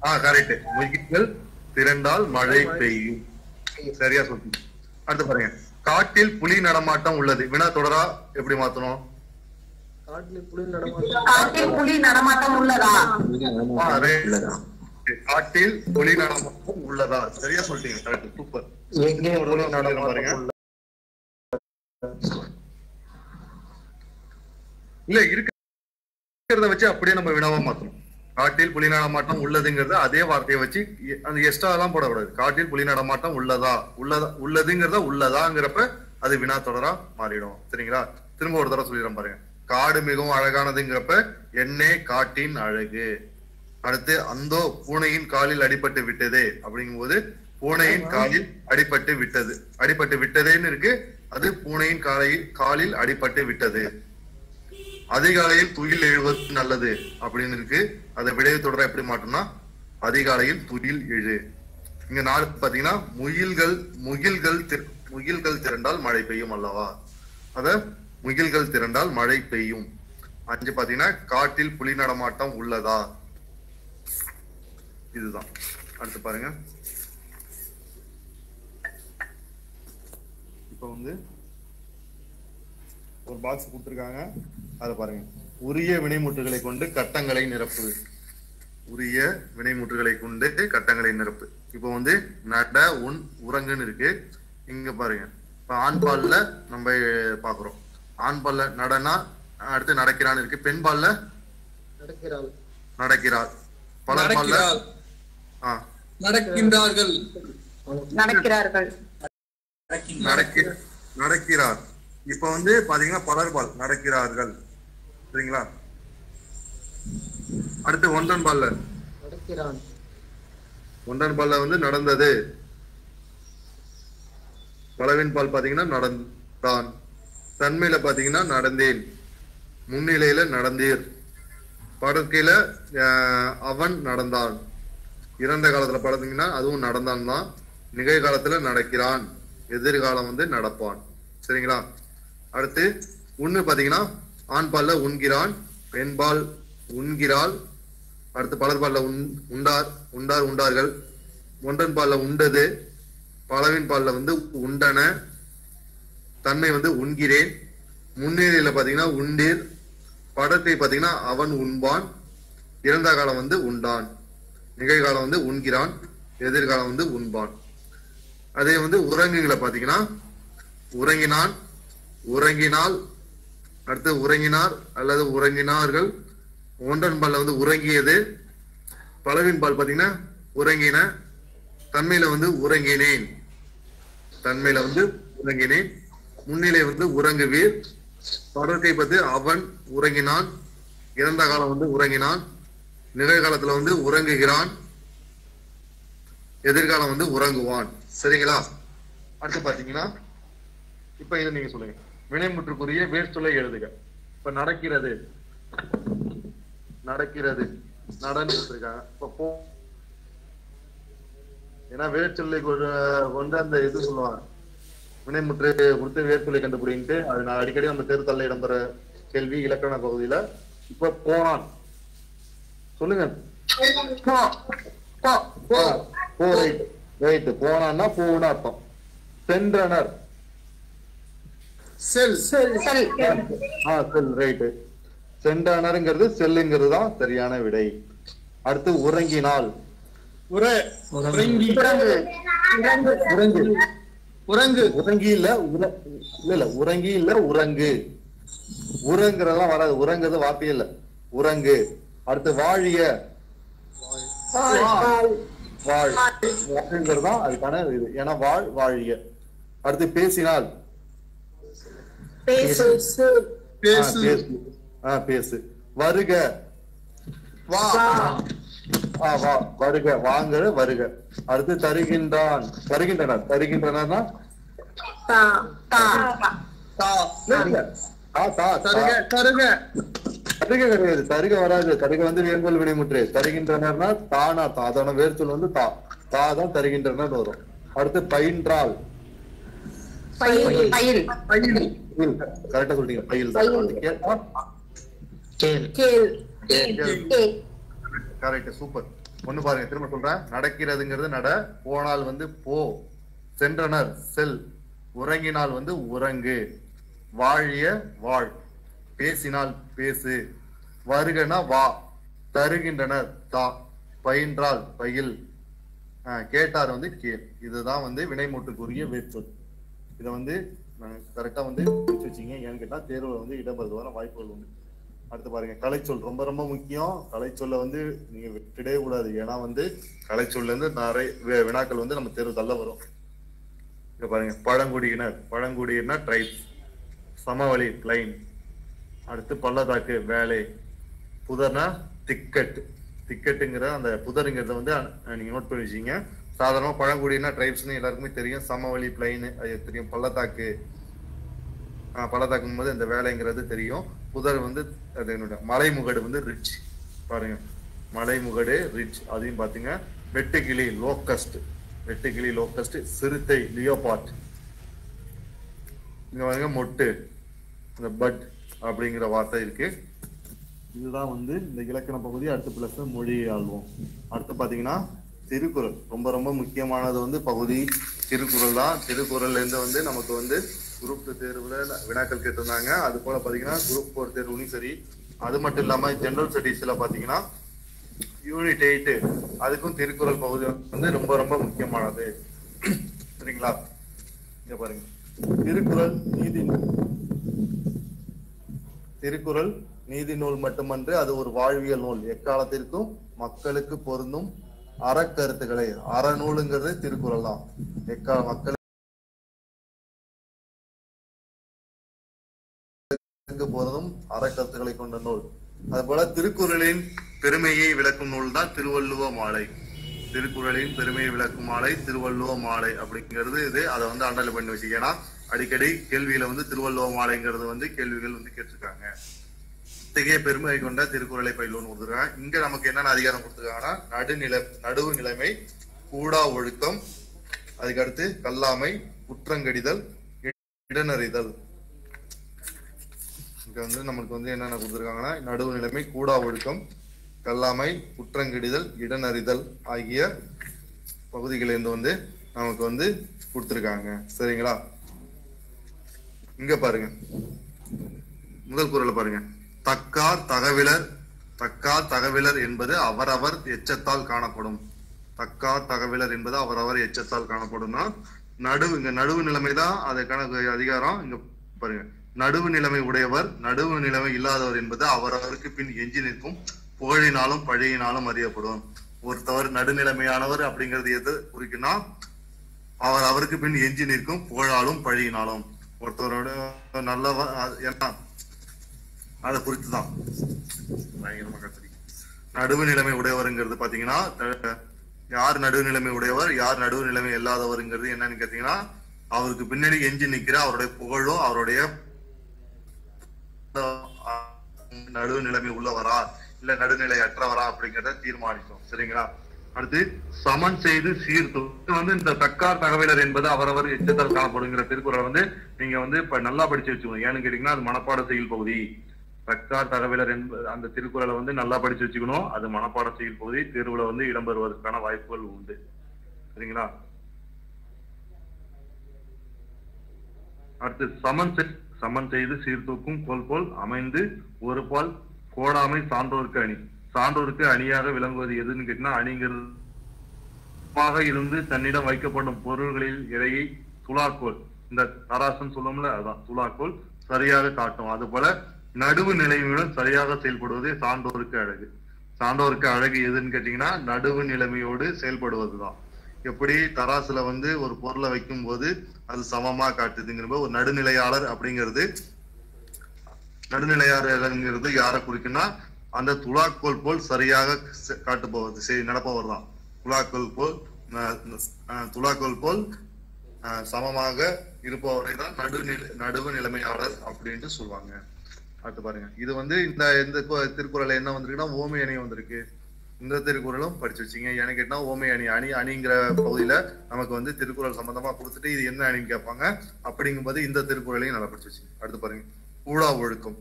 ஆ கரெக்ட் முகில்கள் திரண்டால் மழை பெய்யும். சரியா சொல்றீங்க. அடுத்து பாருங்க. காட்டில் புலி நடமாட்டம் உள்ளது. வினா தொடரா எப்படி மாத்தணும்? காட்டில் புலி நடமாட்டம் உள்ளதா? காட்டில் புலி நடமாட்டம் உள்ளதா? சரியா சொல்லிட்டீங்க கரெக்ட் சூப்பர் எங்கே பாருங்க. இல்ல இருக்கிறத வச்சு அப்படியே நம்ம வினாவா மாத்தணும். காட்டில் புலி நடமாட்டம் உள்ளதுங்கிறத அதே வார்த்தையை வச்சு அந்த எக்ஸ்ட்ரா எல்லாம் போடக்கூடாது. காட்டில் புலி நடமாட்டம் உள்ளதா? உள்ளதா உள்ளதுங்கிறத உள்ளதாங்கிறப்ப அது வினா தொடரா மாறிடும். சரிங்களா? திரும்ப ஒரு தடவை சொல்லிடுறேன் பாருங்க. காடு மிகவும் அழகானதுங்கிறப்ப என்னே காட்டின் அழகு. அடுத்து அந்தோ பூனையின் காலில் அடிபட்டு விட்டது அப்படிங்கும்போது பூனையின் காலில் அடிபட்டு விட்டது. அடிபட்டு விட்டதேன்னு இருக்கு. அது பூனையின் காலையில் காலில் அடிபட்டு விட்டது. அதிகாலையில் துயில் எழுவது நல்லது அப்படின்னு இருக்கு. அதை விடையை தொடர எப்படி மாட்டோம்னா அதிகாலையில் துயில் எழு இங்க நாலு பாத்தீங்கன்னா முயில்கள் முகில்கள் முகில்கள் திரண்டால் மழை பெய்யும் அல்லவா? அத முகில்கள் திரண்டால் மழை பெய்யும். அஞ்சு பாத்தீங்கன்னா காட்டில் புலி நடமாட்டம் உள்ளதா? இதுதான். அடுத்து பாருங்க. இப்போ வந்து ஒரு பாக்ஸ் கொடுத்துருக்காங்க. அதை பாருங்க. உரிய வினைமுற்றுகளை கொண்டு கட்டங்களை நிரப்பு. உரிய வினைமுற்றுகளை கொண்டு கட்டங்களை நிரப்பு. இப்போ வந்து நட உன் உறங்குன்னு இருக்கு. இங்க பாருங்க. இப்ப ஆண் பால்ல நம்ம பாக்குறோம் ஆண் பால்ல நடனா அடுத்து நடக்கிறான்னு இருக்கு. பெண் பால்ல நடக்கிறாள். நடக்கிறாள். ஆ. நடக்கின்றார்கள். நடக்கிறார்கள். நடக்க நடக்கிறார். இப்ப வந்து பாத்தீங்கன்னா பலர்பால் நடக்கிறார்கள். சரிங்களா? அடுத்து ஒன்றன் பால்ல. ஒன்றன் பால்ல வந்து நடந்தது. பலவின் பால் பாத்தீங்கன்னா நடந்தான். தன்மையில பாத்தீங்கன்னா நடந்தேன். முன்னிலையில நடந்தீர். படுக்கையில அவன் நடந்தான். இறந்த காலத்துல பார்த்தீங்கன்னா அதுவும் நடந்தான் தான். நிகழ்காலத்துல நடக்கிறான். எதிர்காலம் வந்து நடப்பான். சரிங்களா? அடுத்து உண்ணு பாத்தீங்கன்னா ஆண் பால்ல உண்கிறான் பெண்பால் உண்கிறாள். அடுத்து பலர் பால்ல உண் உண்டார் உண்டார் உண்டார்கள். ஒன்றன் பால்ல உண்டது பலவின் பால்ல வந்து உண்டன தன்மை வந்து உண்கிறேன். முன்னிலையில பாத்தீங்கன்னா உண்டீர். படத்தை பாத்தீங்கன்னா அவன் உண்பான். இறந்த காலம் வந்து உண்டான். நிகழ்காலம் வந்து உண்கிறான். எதிர்காலம் வந்து உண்பான். அதே வந்து உறங்குகளை பாத்தீங்கன்னா உறங்கினான். உறங்கினால் அடுத்து உறங்கினார் அல்லது உறங்கினார்கள். ஒன்றன் பால்ல வந்து உறங்கியது. பலவின் பால் பாத்தீங்கன்னா உறங்கின தன்மையில வந்து உறங்கினேன். தன்மையில வந்து உறங்கினேன். முன்னிலை வந்து உறங்குவீர். தொடர்கை பத்து அவன் உறங்கினான். இறந்த காலம் வந்து உறங்கினான். நிகழ்காலத்துல வந்து உறங்குகிறான். எதிர்காலம் வந்து உறங்குவான். சரிங்களா? அடுத்து பாத்தீங்கன்னா இப்ப இதை நீங்க சொல்லுங்க. வினைமுற்றுக்குரிய வேர்ச்சொல்லை எழுதுக. இப்ப நடக்கிறது. நடக்கிறது. நடன்னு கொடுத்திருக்காங்க இப்ப போ ஏன்னா வேர்ச்சொல்லை கொண்டு அந்த இது சொல்லுவாங்க. வினைமுற்று கொடுத்து வேர்ச்சொல்லை கண்டுபிடின்ட்டு அது நான் அடிக்கடி நம்ம தேர்தல்ல இடம்பெற கேள்வி இலக்கண பகுதியில. இப்ப போனான் சொல்லுங்க. போனான்னா போன்னு அர்த்தம். சென்றனர். செல். செல் ஆ செல் ரைட்டு. சென்றனருங்கிறது செல்லுங்கிறது தான் சரியான விடை. அடுத்து உறங்கினால். உர உறங்கி. உறங்கு. உறங்கு. உறங்கு. உறங்கி. இல்ல உற இல்ல இல்ல. உறங்கி இல்ல உறங்கு. உறங்குறதெல்லாம் வராது. உறங்குறது வார்த்தையே இல்ல. உறங்கு. அடுத்து வாழிய. வாழ். வாழ்ங்கிறது தான் அதுக்கான இது. ஏன்னா வாழ் வாழிய. அடுத்து பேசினால். பேசு பேசு. ஆ பேசு. வருக. வா. ஆ வா. வருக. வாங்க வருக. அடுத்து தருகின்றான். தருகின்றனர். தருகின்றனர்னா? தா. தா. தா. இல்ல, இல்ல. தா, தா, தா. தருக கிடையாது. தருக வராது. தருக வந்து வேங்கோல் வினைமுற்று தருகின்றனர்னா தானா தா. அதோட வேர்ச்சொல் வந்து தா. தா தான் தருகின்றனர் வரும். அடுத்து பயின்றால். பயில். பயில். கரெக்டா சொல்றீங்க. பயில் தான் கேள். கேள். கரெக்ட் சூப்பர் ஒண்ணு பாருங்க திரும்ப சொல்றேன். நடக்கிறதுங்கிறது நட போனால் வந்து போ. சென்றனர் செல். உறங்கினால் வந்து உறங்கு. வாழிய வாழ். பேசினால் பேசு. வருகனா வா. தருகின்றனர் தா. பயின்றால் பயில். ஆஹ், கேட்டார் வந்து கேள். இதுதான் வந்து வினைமூட்டுக்குரிய வேர்ச்சொல் இதை வந்து கரெக்டாக வந்து பிடிச்சி வச்சீங்க ஏன்னு கேட்டால் தேர்வில் வந்து இடம்பெறுவதான வாய்ப்புகள் உண்டு. அடுத்து பாருங்க கலைச்சொல் ரொம்ப ரொம்ப முக்கியம். கலைச்சொல்லை வந்து நீங்கள் விட்டுடவே கூடாது. ஏன்னா வந்து கலைச்சொல்ல இருந்து நிறைய வினாக்கள் வந்து நம்ம தேர்வு தள்ள வரும். இப்போ பாருங்க பழங்குடியினர். பழங்குடியினர் ட்ரைப்ஸ் சமவெளி கிளைன் அடுத்து பள்ளத்தாக்கு வேலை. புதர்னா திக்கெட் திக்கெட்டுங்கிற அந்த புதருங்கிறத வந்து நீங்கள் நோட் பண்ணி வச்சீங்க சாதாரணமாக பழங்குடியினா ட்ரைப்ஸ்னு எல்லாருக்குமே தெரியும். சமவெளி பிளைனு அது தெரியும். பள்ளத்தாக்கு பள்ளத்தாக்கும் போது இந்த வேலைங்கிறது தெரியும். புதர் வந்து அது என்னோட மலைமுகடு வந்து ரிச் பாருங்க. மலைமுகடு ரிச் அதையும் பார்த்தீங்க வெட்டுக்கிளி லோக்கஸ்ட் வெட்டுக்கிளி லோக்கஸ்ட் சிறுத்தை லியோபாட் இங்க பாருங்க மொட்டு. இந்த பட் அப்படிங்கிற வார்த்தை இருக்கு. இதுதான் வந்து இந்த இலக்கண பகுதி. அடுத்த பிளஸ் மொழி ஆழ்வோம் அடுத்து பாத்தீங்கன்னா திருக்குறள். ரொம்ப ரொம்ப முக்கியமானது வந்து பகுதி திருக்குறள் தான். திருக்குறள்ல இருந்து வந்து நமக்கு வந்து குரூப் தேர்வுல வினாக்கள் கேட்டிருந்தாங்க. அது போல பாத்தீங்கன்னா குரூப் ஃபோர் தேர்வுலையும் சரி அது மட்டும் இல்லாம ஜெனரல் ஸ்டடீஸ்ல பாத்தீங்கன்னா யூனிட் எயிட் அதுக்கும் திருக்குறள் பகுதி வந்து ரொம்ப ரொம்ப முக்கியமானது. சரிங்களா? இங்க பாருங்க. திருக்குறள் நீதி திருக்குறள் நீதி நூல் மட்டுமன்று அது ஒரு வாழ்வியல் நூல். எக்காலத்திற்கும் மக்களுக்கு பொருந்தும் அறக்கருத்துக்களை அறநூலுங்கிறது திருக்குறள் தான். எக்கால மக்கள் போறதும் அறக்கருத்துக்களை கொண்ட நூல். அதுபோல திருக்குறளின் பெருமையை விளக்கும் நூல் தான் திருவள்ளுவ மாலை. திருக்குறளின் பெருமையை விளக்கும் மாலை திருவள்ளுவ மாலை அப்படிங்கிறது இது. அதை வந்து அண்டல் பண்ணி வச்சுக்க ஏன்னா அடிக்கடி கேள்வியில வந்து திருவள்ளுவ மாலைங்கிறது வந்து கேள்விகள் வந்து கேட்டிருக்காங்க. இத்தகைய பெருமை கொண்ட திருக்குறளை பயிலோன்னு கொடுத்துருக்காங்க இங்க நமக்கு என்னென்ன அதிகாரம் கொடுத்துருக்காங்கன்னா நடுநிலை நடுவு நிலைமை கூடா ஒழுக்கம் அதுக்கடுத்து கல்லாமை குற்றங்கடிதல் இடனறிதல். இங்க வந்து நமக்கு வந்து என்னென்ன கொடுத்துருக்காங்கன்னா நடுவு நிலைமை கூடா ஒழுக்கம் கல்லாமை குற்றங்கிடுதல் இடனறிதல் ஆகிய பகுதிகளிலிருந்து வந்து நமக்கு வந்து கொடுத்துருக்காங்க. சரிங்களா? இங்க பாருங்க. முதல் குறளை பாருங்க. தக்கார் தகவிலர் தக்கார் தகவிலர் என்பது அவரவர் எச்சத்தால் காணப்படும். தக்கார் தகவிலர் என்பது அவரவர் எச்சத்தால் காணப்படும்னா நடுவு இங்க நடுவு நிலைமை தான் அதுக்கான அதிகாரம். இங்க பாருங்க. நடுவு நிலைமை உடையவர் நடுவு நிலைமை இல்லாதவர் என்பது அவரவருக்கு பின் எஞ்சி நிற்கும் புகழினாலும் பழியினாலும் அறியப்படும். ஒருத்தவர் நடுநிலைமையானவர் அப்படிங்கிறது எது குறிக்குன்னா அவர் அவருக்கு பின் எஞ்சி நிற்கும் புகழாலும் பழியினாலும். ஒருத்தரோட நல்லவர் அது ஏன்னா அதை குறித்து தான் பயங்கரமாக கத்திரி நடுவு நிலைமை உடையவருங்கிறது பாத்தீங்கன்னா யார் நடுவு நிலைமை உடையவர் யார் நடுவு நிலைமை இல்லாதவருங்கிறது என்னன்னு கேட்டீங்கன்னா அவருக்கு பின்னாடி எஞ்சி நிக்கிற அவருடைய புகழும் அவருடைய நடுவு நிலைமை உள்ளவரா இல்ல நடுநிலை அற்றவரா அப்படிங்கறத தீர்மானிக்கும். சரிங்களா? அடுத்து சமன் செய்து சீர்த்து வந்து இந்த தக்கார் தகவலர் என்பது அவரவர் எச்சத்தால் காணப்படுங்கிற திருக்குறள் வந்து நீங்க வந்து இப்ப நல்லா படிச்சு வச்சுக்கணும். ஏன்னு கேட்டீங்கன்னா அது மனப்பாட செயல் பகுதி. தக்கார் தகவலர் என்பது அந்த திருக்குறளை வந்து நல்லா படிச்சு வச்சுக்கணும். அது மனப்பாட செய்யும் போது தேர்வுல வந்து இடம்பெறுவதற்கான வாய்ப்புகள் உண்டு. சரிங்களா? அடுத்து சமன் செய்- சமன் செய்து சீர்தூக்கும் கோல் போல் அமைந்து ஒரு பால் கோடாமை சான்றோருக்கு அணி. சான்றோருக்கு அணியாக விளங்குவது எதுன்னு கேட்டீங்கன்னா அணிங்கிறது இருந்து தன்னிடம் வைக்கப்படும் பொருள்களில் இடையை துலாக்கோல். இந்த தராசன் சொல்லும்ல அதான் துலாக்கோல் சரியாக காட்டும். அது போல நடுவு நிலைமையுடன் சரியாக செயல்படுவதே சான்றோருக்கு அழகு. சான்றோருக்கு அழகு எதுன்னு கேட்டீங்கன்னா நடுவு நிலைமையோடு செயல்படுவதுதான். எப்படி? தராசுல வந்து ஒரு பொருளை வைக்கும் போது அது சமமா காட்டுதுங்கிறப்ப ஒரு நடுநிலையாளர் அப்படிங்கிறது நடுநிலையாளர்ங்கிறது யாரை குறிக்குன்னா அந்த துலாக்கோல் போல் சரியாக செ- காட்டுபவர் சரி நடப்பவர் தான் துலாக்கோல் போல் அஹ், துலாக்கோல் போல் சமமாக இருப்பவரை தான் நடுநிலை நடுவு நிலைமையாளர் அப்படின்ட்டு சொல்லுவாங்க அடுத்து பாருங்க. இது வந்து இந்த இந்த திருக்குறள் என்ன வந்திருக்குன்னா ஓமை அணி வந்திருக்கு. இந்த திருக்குறளும் படிச்சு வச்சிங்க. எனக்கு கேட்டா ஓமை அணி அணி அணிங்கிற பகுதியில நமக்கு வந்து திருக்குறள் சம்பந்தமா கொடுத்துட்டு இது என்ன அணின்னு கேட்பாங்க. அப்படிங்கும்போது இந்த திருக்குறளையும் நல்லா படிச்சு வச்சீங்க. அடுத்து பாருங்க. ஊடா ஒழுக்கம்.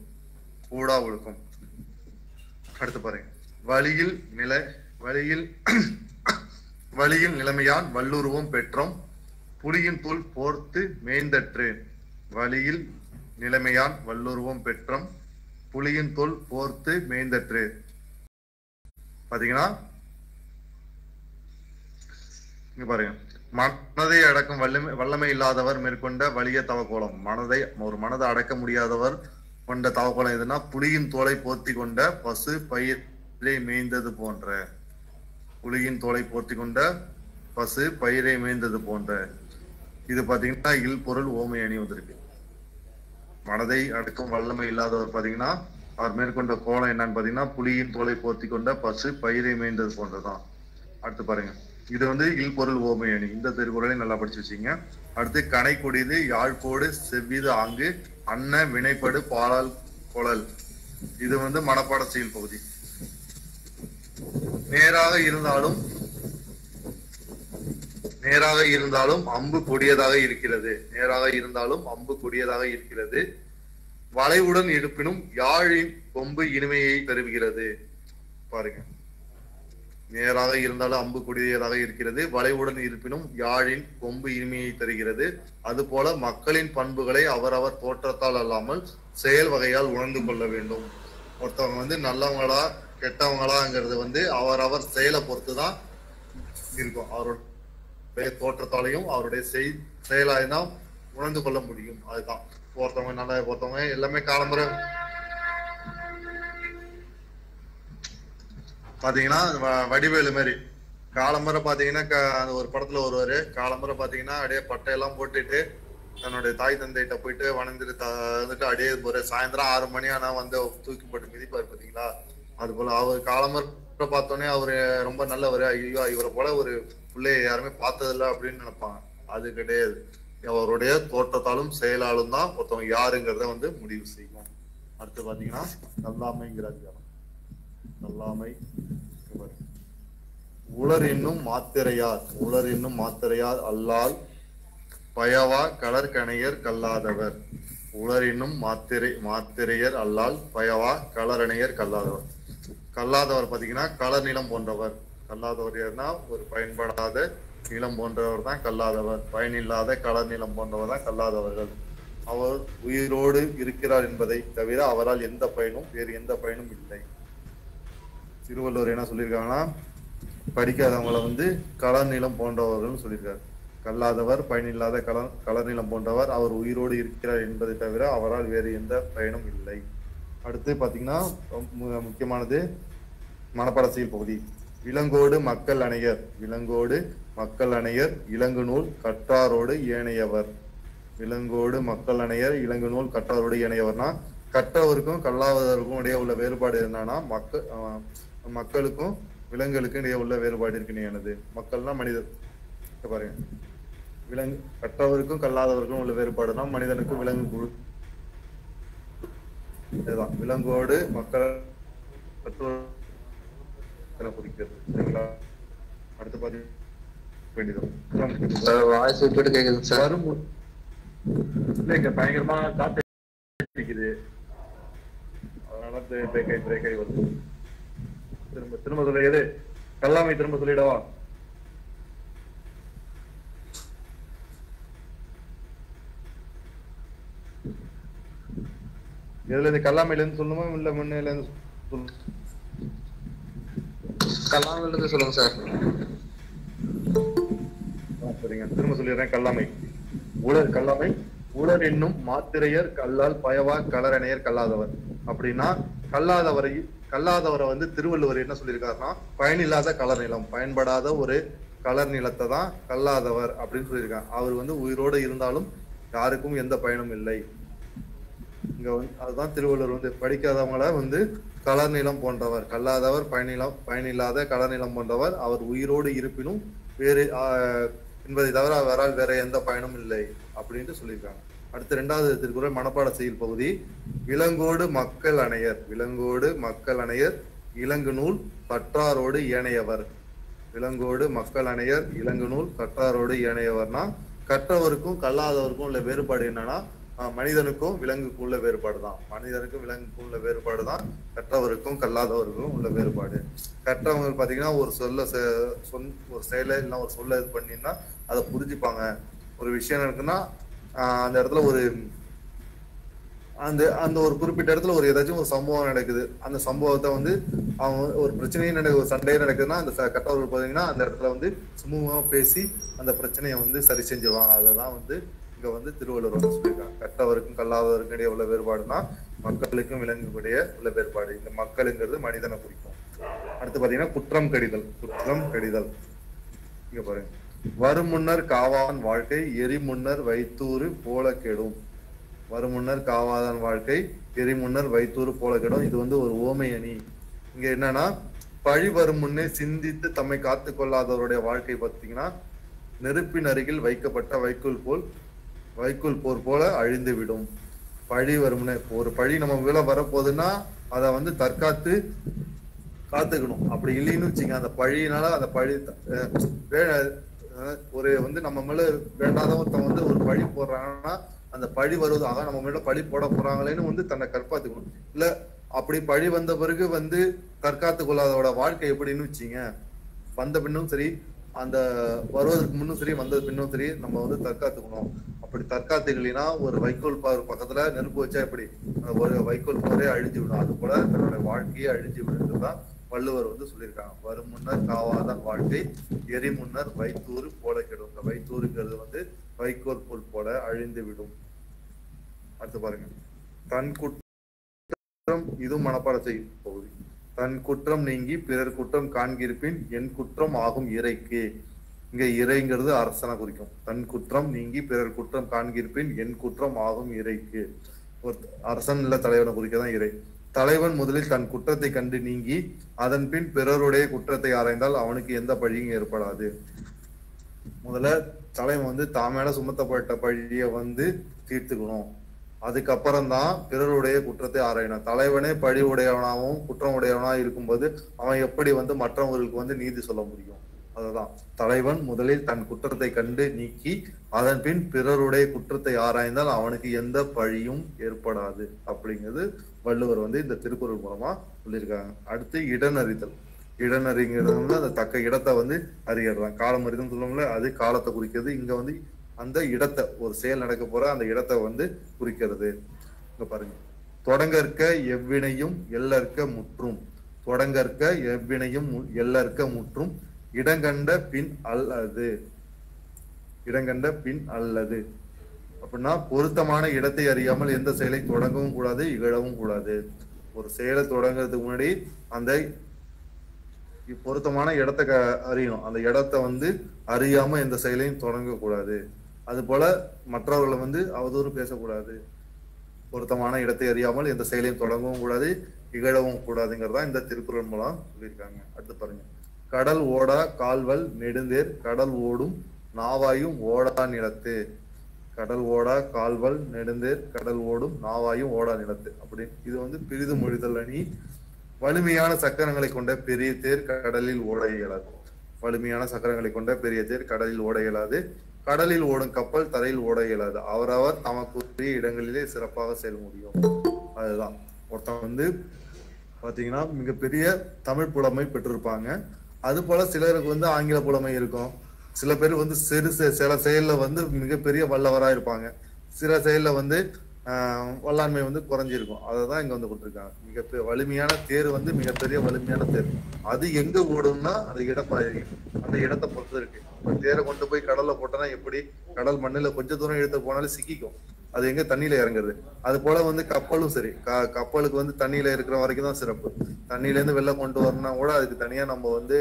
ஊடா ஒழுக்கம். அடுத்து பாருங்க. வழியில் நிலை வழியில் வழியில் நிலைமையான் வல்லுருவம் பெற்றோம் புலியின் தோல் போர்த்து மேய்ந்தற்று. வழியில் நிலைமையான் வல்லுருவம் பெற்றம் புலியின் தோல் போர்த்து மேய்ந்தற்று. பாத்தீங்கன்னா இங்க பாருங்க. மனதை அடக்கும் வல்லமை வல்லமை இல்லாதவர் மேற்கொண்ட வலிய தவக்கோலம். மனதை ஒரு மனதை அடக்க முடியாதவர் கொண்ட தவக்கோலம் எதுனா புலியின் தோலை போர்த்தி கொண்ட பசு பயிரை மேய்ந்தது போன்ற. புலியின் தோலை போர்த்தி கொண்ட பசு பயிரை மேய்ந்தது போன்ற. இது பாத்தீங்கன்னா இல் பொருள் ஓமை அணி வந்திருக்கு. மனதை அடக்கும் வல்லமை இல்லாதவர் பாத்தீங்கன்னா அவர் மேற்கொண்ட கோலம் என்னன்னு பாத்தீங்கன்னா புலியின் தோலை போர்த்தி கொண்ட பசு பயிரை மேய்ந்தது போன்றதுதான். அடுத்து பாருங்க. இது வந்து இல் பொருள் ஓமை அணி. இந்த திருக்குறளையும் நல்லா படிச்சு வச்சுங்க அடுத்து கனை கொடிது யாழ்கோடு செவ்விது ஆங்கு அன்ன வினைப்படு பாலால் குழல். இது வந்து மனப்பாட செயல் பகுதி. நேராக இருந்தாலும் நேராக இருந்தாலும் அம்பு கொடியதாக இருக்கிறது. நேராக இருந்தாலும் அம்பு கொடியதாக இருக்கிறது. வளைவுடன் இருப்பினும் யாழின் கொம்பு இனிமையை தருகிறது. பாருங்க. நேராக இருந்தாலும் அம்பு கொடியதாக இருக்கிறது. வளைவுடன் இருப்பினும் யாழின் கொம்பு இனிமையை தருகிறது. அதுபோல மக்களின் பண்புகளை அவரவர் தோற்றத்தால் அல்லாமல் செயல் வகையால் உணர்ந்து கொள்ள வேண்டும். ஒருத்தவங்க வந்து நல்லவங்களா கெட்டவங்களாங்கிறது வந்து அவரவர் செயலை பொறுத்து தான் இருக்கும். அவருடைய தோற்றத்தாலையும் அவருடைய செய் செயலாய் தான் உணர்ந்து கொள்ள முடியும். அதுதான். ஒருத்தவங்க நல்ல ஒருத்தவங்க எல்லாமே காலம்புரை பாத்தீங்கன்னா வ- வடிவேலு மாதிரி காலம்பரை பாத்தீங்கன்னா க- அந்த ஒரு படத்துல ஒருவரு காலம்பரை பாத்தீங்கன்னா அப்படியே பட்டையெல்லாம் போட்டுட்டு தன்னுடைய தாய் தந்தைகிட்ட போயிட்டு வணந்துட்டு த- வந்துட்டு அப்படியே ஒரு சாயந்தரம் ஆறு மணி ஆனா வந்து தூக்கி போட்டு மிதிப்பாரு பாத்தீங்களா? அது போல அவர் காலம்பரை பார்த்தோன்னே அவரு ரொம்ப நல்லவர். ஐயோ இவரை போல ஒரு பிள்ளைய யாருமே பார்த்ததில்ல அப்படின்னு நினைப்பாங்க. அது கிடையாது. அவருடைய தோற்றத்தாலும் செயலாலும் தான் ஒருத்தவங்க யாருங்கிறத வந்து முடிவு செய்யும். அடுத்து பாத்தீங்கன்னா நல்லாமைங்கிற அதிகாரம் நல்லாமை உலர் என்னும் மாத்திரையார். உலர் என்னும் மாத்திரையார் அல்லால் பயவா கலர்கணையர் கல்லாதவர். உலர் என்னும் மாத்திரை மாத்திரையர் அல்லால் பயவா கலரணையர் கல்லாதவர். கல்லாதவர் பாத்தீங்கன்னா கலர் நிலம் போன்றவர். கல்லாதவர் யாருன்னா ஒரு பயன்படாத நிலம் போன்றவர் தான் கல்லாதவர். பயனில்லாத கலர் நிலம் போன்றவர் தான் கல்லாதவர்கள். அவர் உயிரோடு இருக்கிறார் என்பதை தவிர அவரால் எந்த பயனும் வேறு எந்த பயனும் இல்லை. திருவள்ளுவர் என்ன சொல்லியிருக்காங்கன்னா படிக்காதவங்கள வந்து கலர் நிலம் போன்றவர்கள் சொல்லியிருக்காரு. கல்லாதவர் பயனில்லாத கலர் கலர் போன்றவர் அவர் உயிரோடு இருக்கிறார் என்பதை தவிர அவரால் வேறு எந்த பயனும் இல்லை. அடுத்து பார்த்தீங்கன்னா மு- முக்கியமானது மனப்பாட செயல் பகுதி. விலங்கோடு மக்கள் அணையர். விலங்கோடு மக்கள் அணையர் இளங்குநூல் கற்றாரோடு ஏனையவர். விலங்கோடு மக்கள் அணையர் இளங்குநூல் கற்றாரோடு ஏனையவர்னா கற்றவருக்கும் கல்லாதவருக்கும் இடையே உள்ள வேறுபாடு என்னன்னா மக்கள் மக்களுக்கும் விலங்குகளுக்கும் இடையே உள்ள வேறுபாடு இருக்குன்னு மக்கள்னா மனிதர். பாருங்க. விலங்கு கற்றவருக்கும் கல்லாதவருக்கும் உள்ள வேறுபாடுனா மனிதனுக்கும் விலங்கு இதுதான். விலங்கோடு மக்கள் கற்றோர் குறிக்கிறது சரிங்களா? அடுத்து சார் வரும். இல்லைங்க பயங்கரமா காத்து அடிக்குது. அதனால பிரேக் ஆகி பிரேக் ஆகி வருது. திரும்ப திரும்ப சொல்ல எது கல்லாமை திரும்ப சொல்லிடவா? எதுல இருந்து கல்லாமையில இருந்து சொல்லுமா இல்ல முன்னையில இருந்து சொல்லு கல்லாமில இருந்து சொல்லுங்க சார். சரிங்க. திரும்ப சொல்லிடுறேன். கல்லாமை. உலர் கல்லாமை. உலர் என்னும் மாத்திரையர் கல்லால் பயவா கலரணையர் கல்லாதவர். அப்படின்னா கல்லாதவரை கல்லாதவரை வந்து திருவள்ளுவர் என்ன சொல்லியிருக்காருன்னா பயனில்லாத கலர் நிலம் பயன்படாத ஒரு கலர் நிலத்தை தான் கல்லாதவர் அப்படின்னு சொல்லியிருக்காங்க அவர் வந்து உயிரோடு இருந்தாலும் யாருக்கும் எந்த பயனும் இல்லை. இங்க வந்து அதுதான் திருவள்ளுவர் வந்து படிக்காதவங்கள வந்து கலர் நிலம் போன்றவர் கல்லாதவர் பயனிலம் பயனில்லாத கலர் நிலம் போன்றவர் அவர் உயிரோடு இருப்பினும் வேறு என்பதை தவிர அவரால் வேற எந்த பயனும் இல்லை அப்படின்ட்டு சொல்லியிருக்காங்க. அடுத்து இரண்டாவது திருக்குறள் மனப்பாட செயல் பகுதி. விலங்கோடு மக்கள் அணையர் விலங்கோடு மக்கள் அணையர் இலங்கு நூல் கற்றாரோடு ஏனையவர். விலங்கோடு மக்கள் அணையர் இலங்கு நூல் கற்றாரோடு ஏனையவர்னா கற்றவருக்கும் கல்லாதவருக்கும் உள்ள வேறுபாடு என்னன்னா மனிதனுக்கும் விலங்குக்கும் உள்ள வேறுபாடு தான் மனிதனுக்கும் விலங்குக்கும் உள்ள வேறுபாடு தான் கற்றவருக்கும் கல்லாதவருக்கும் உள்ள வேறுபாடு. கற்றவங்க பார்த்தீங்கன்னா ஒரு சொல்ல செ- சொன் ஒரு செயலை இல்லை ஒரு சொல்ல இது பண்ணினா அதை புரிஞ்சுப்பாங்க. ஒரு விஷயம் இருக்குன்னா அந்த இடத்துல ஒரு அந்த அந்த ஒரு குறிப்பிட்ட இடத்துல ஒரு ஏதாச்சும் ஒரு சம்பவம் நடக்குது. அந்த சம்பவத்தை வந்து அவங்க ஒரு பிரச்சனையும் நடக்குது ஒரு சண்டையும் நடக்குதுன்னா அந்த ச- கற்றவர்கள் பார்த்தீங்கன்னா அந்த இடத்துல வந்து சுமூகமாக பேசி அந்த பிரச்சனையை வந்து சரி செஞ்சிருவாங்க. அததான் வந்து இங்க வந்து திருவள்ளுவர் வந்து சொல்லியிருக்காங்க. கற்றவருக்கும் கல்லாதவருக்கும் இடையே உள்ள வேறுபாடுனா மக்களுக்கும் விலங்குடைய உள்ள வேறுபாடு. இந்த மக்களுங்கிறது மனிதனை குறிக்கும். அடுத்து பாத்தீங்கன்னா குற்றம் கடிதல். குற்றம் கடிதல். இங்க பாருங்க. வருமுன்னர் காவான் வாழ்க்கை எரி முன்னர் வைத்தூறு போல கெடும். வருமுன்னர் காவாதான் வாழ்க்கை எரி முன்னர் வைத்தூறு போல கெடும். இது வந்து ஒரு ஓமை அணி. இங்க என்னன்னா பழி வரும் முன்னே சிந்தித்து தம்மை காத்து கொள்ளாதவருடைய வாழ்க்கை பார்த்தீங்கன்னா நெருப்பின் அருகில் வைக்கப்பட்ட வைக்கோல் போல் வைக்கோல் போர் போல அழிந்து விடும். பழி வரும்னு இப்போ ஒரு பழி நம்ம மேல வரப்போகுதுன்னா அதை வந்து தற்காத்து காத்துக்கணும். அப்படி இல்லைன்னு வச்சுங்க அந்த பழியினால அந்த பழி வே- ஒரு வந்து நம்ம மேல வேண்டாதவன் வந்து ஒரு பழி போடுறாங்கன்னா அந்த பழி வருவது நம்ம மேல பழி போட போறாங்களேன்னு வந்து தன்னை கற்பாத்துக்கணும். இல்ல அப்படி பழி வந்த பிறகு வந்து தற்காத்து கொள்ளாதோட வாழ்க்கை எப்படின்னு வச்சுங்க வந்த பின்னும் சரி அந்த வருவதற்கு முன்னும் சரி வந்தது பின்னும் சரி நம்ம வந்து தற்காத்துக்கணும். அப்படி தற்காத்துக்கலைன்னா ஒரு வைக்கோல் பார் பக்கத்துல நெருப்பு வச்சா எப்படி? ஒரு வைக்கோல் போரே அழிஞ்சு விடும். அது போல தன்னுடைய வாழ்க்கையை அழிஞ்சு விடுன்றதுதான் வள்ளுவர் வந்து சொல்லியிருக்காங்க. வரும் முன்னர் காவாதான் வாழ்க்கை எரி முன்னர் வைத்தூறு போல கெடும். இந்த வைத்தூருங்கிறது வந்து வைக்கோல் போல் போல அழிந்து விடும். அடுத்து பாருங்க. தன் குற்றம் இதுவும் மனப்பாட செய்யும் பகுதி. தன் குற்றம் நீங்கி பிறர் குற்றம் காண்கிருப்பின் என் குற்றம் ஆகும் இறைக்கு. இங்க இறைங்கிறது அரசனை குறிக்கும். தன் குற்றம் நீங்கி பிறர் குற்றம் காண்கிருப்பின் என் குற்றம் ஆகும் இறைக்கு. ஒரு அரசன் இல்ல தலைவனை குறிக்கதான் இறை. தலைவன் முதலில் தன் குற்றத்தை கண்டு நீங்கி அதன் பின் பிறருடைய குற்றத்தை ஆராய்ந்தால் அவனுக்கு எந்த பழியும் ஏற்படாது. முதல்ல தலைவன் வந்து தாமேல சுமத்தப்பட்ட பழிய வந்து தீர்த்துக்கணும். அதுக்கப்புறம் தான் பிறருடைய குற்றத்தை ஆராயணும். தலைவனே பழி உடையவனாகவும் குற்றம் உடையவனா இருக்கும்போது அவன் எப்படி வந்து மற்றவங்களுக்கு வந்து நீதி சொல்ல முடியும்? அதுதான். தலைவன் முதலில் தன் குற்றத்தை கண்டு நீக்கி அதன் பின் பிறருடைய குற்றத்தை ஆராய்ந்தால் அவனுக்கு எந்த பழியும் ஏற்படாது. அப்படிங்கிறது வள்ளுவர் வந்து இந்த திருக்குறள் மூலமா சொல்லியிருக்காங்க. அடுத்து இடனறிதல் இடனறிங்கிறது வந்து அந்த தக்க இடத்தை வந்து அறியறதான் காலம் அறிதல் சொல்லுவோம்ல அது காலத்தை குறிக்கிறது. இங்க வந்து அந்த இடத்தை ஒரு செயல் நடக்க போற அந்த இடத்தை வந்து குறிக்கிறது. இங்க பாருங்க. தொடங்கற்க எவ்வினையும் எல்லற்க முற்றும். தொடங்கற்க எவ்வினையும் எல்லற்க முற்றும். இடங்கண்ட பின் அல்லது. இடங்கண்ட பின் அல்லது. அப்படின்னா பொருத்தமான இடத்தை அறியாமல் எந்த செயலை தொடங்கவும் கூடாது இகழவும் கூடாது. ஒரு செயலை தொடங்குறதுக்கு முன்னாடி அந்த பொருத்தமான இடத்த க- அறியணும். அந்த இடத்த வந்து அறியாம எந்த செயலையும் தொடங்கக்கூடாது அது போல மற்றவர்களை வந்து அவதூறு பேசக்கூடாது. பொருத்தமான இடத்தை அறியாமல் எந்த செயலையும் தொடங்கவும் கூடாது இகழவும் கூடாதுங்கிறதா இந்த திருக்குறள் மூலம் சொல்லியிருக்காங்க. அடுத்து பாருங்க. கடல் ஓடா கால்வல் நெடுந்தேர் கடல் ஓடும் நாவாயும் ஓடா நிலத்து. கடல் ஓடா கால்வல் நெடுந்தேர் கடல் ஓடும் நாவாயும் ஓடா நிலத்து. அப்படின்னு இது வந்து பிரிது மொழிதல் அணி. வலிமையான சக்கரங்களை கொண்ட பெரிய தேர் கடலில் ஓட இயலாது. வலிமையான சக்கரங்களை கொண்ட பெரிய தேர் கடலில் ஓட இயலாது. கடலில் ஓடும் கப்பல் தரையில் ஓட இயலாது. அவரவர் தமக்குரிய இடங்களிலே சிறப்பாக செல்ல முடியும். அதுதான். ஒருத்தன் வந்து பாத்தீங்கன்னா மிகப்பெரிய தமிழ் புலமை பெற்றிருப்பாங்க. அது போல சிலருக்கு வந்து ஆங்கில புலமை இருக்கும். சில பேர் வந்து சிறு சில செயல்ல வந்து மிகப்பெரிய வல்லவரா இருப்பாங்க. சில செயல்ல வந்து வல்லாண்மை வந்து குறைஞ்சிருக்கும். அதை தான் இங்க வந்து கொடுத்துருக்காங்க. மிகப்பெரிய வலிமையான தேர் வந்து மிகப்பெரிய வலிமையான தேர். அது எங்க ஓடும்னா அது இடப்பாய் அந்த இடத்தை பொறுத்து இருக்கு. தேரை கொண்டு போய் கடல்ல போட்டோன்னா எப்படி கடல் மண்ணில் கொஞ்ச தூரம் எடுத்து போனாலும் சிக்கிக்கும். அது எங்க தண்ணியில இறங்குறது அது போல வந்து கப்பலும் சரி. க- கப்பலுக்கு வந்து தண்ணியில இருக்கிற வரைக்கும் தான் சிறப்பு. தண்ணியில இருந்து வெளில கொண்டு வரணும்னா கூட அதுக்கு தனியா நம்ம வந்து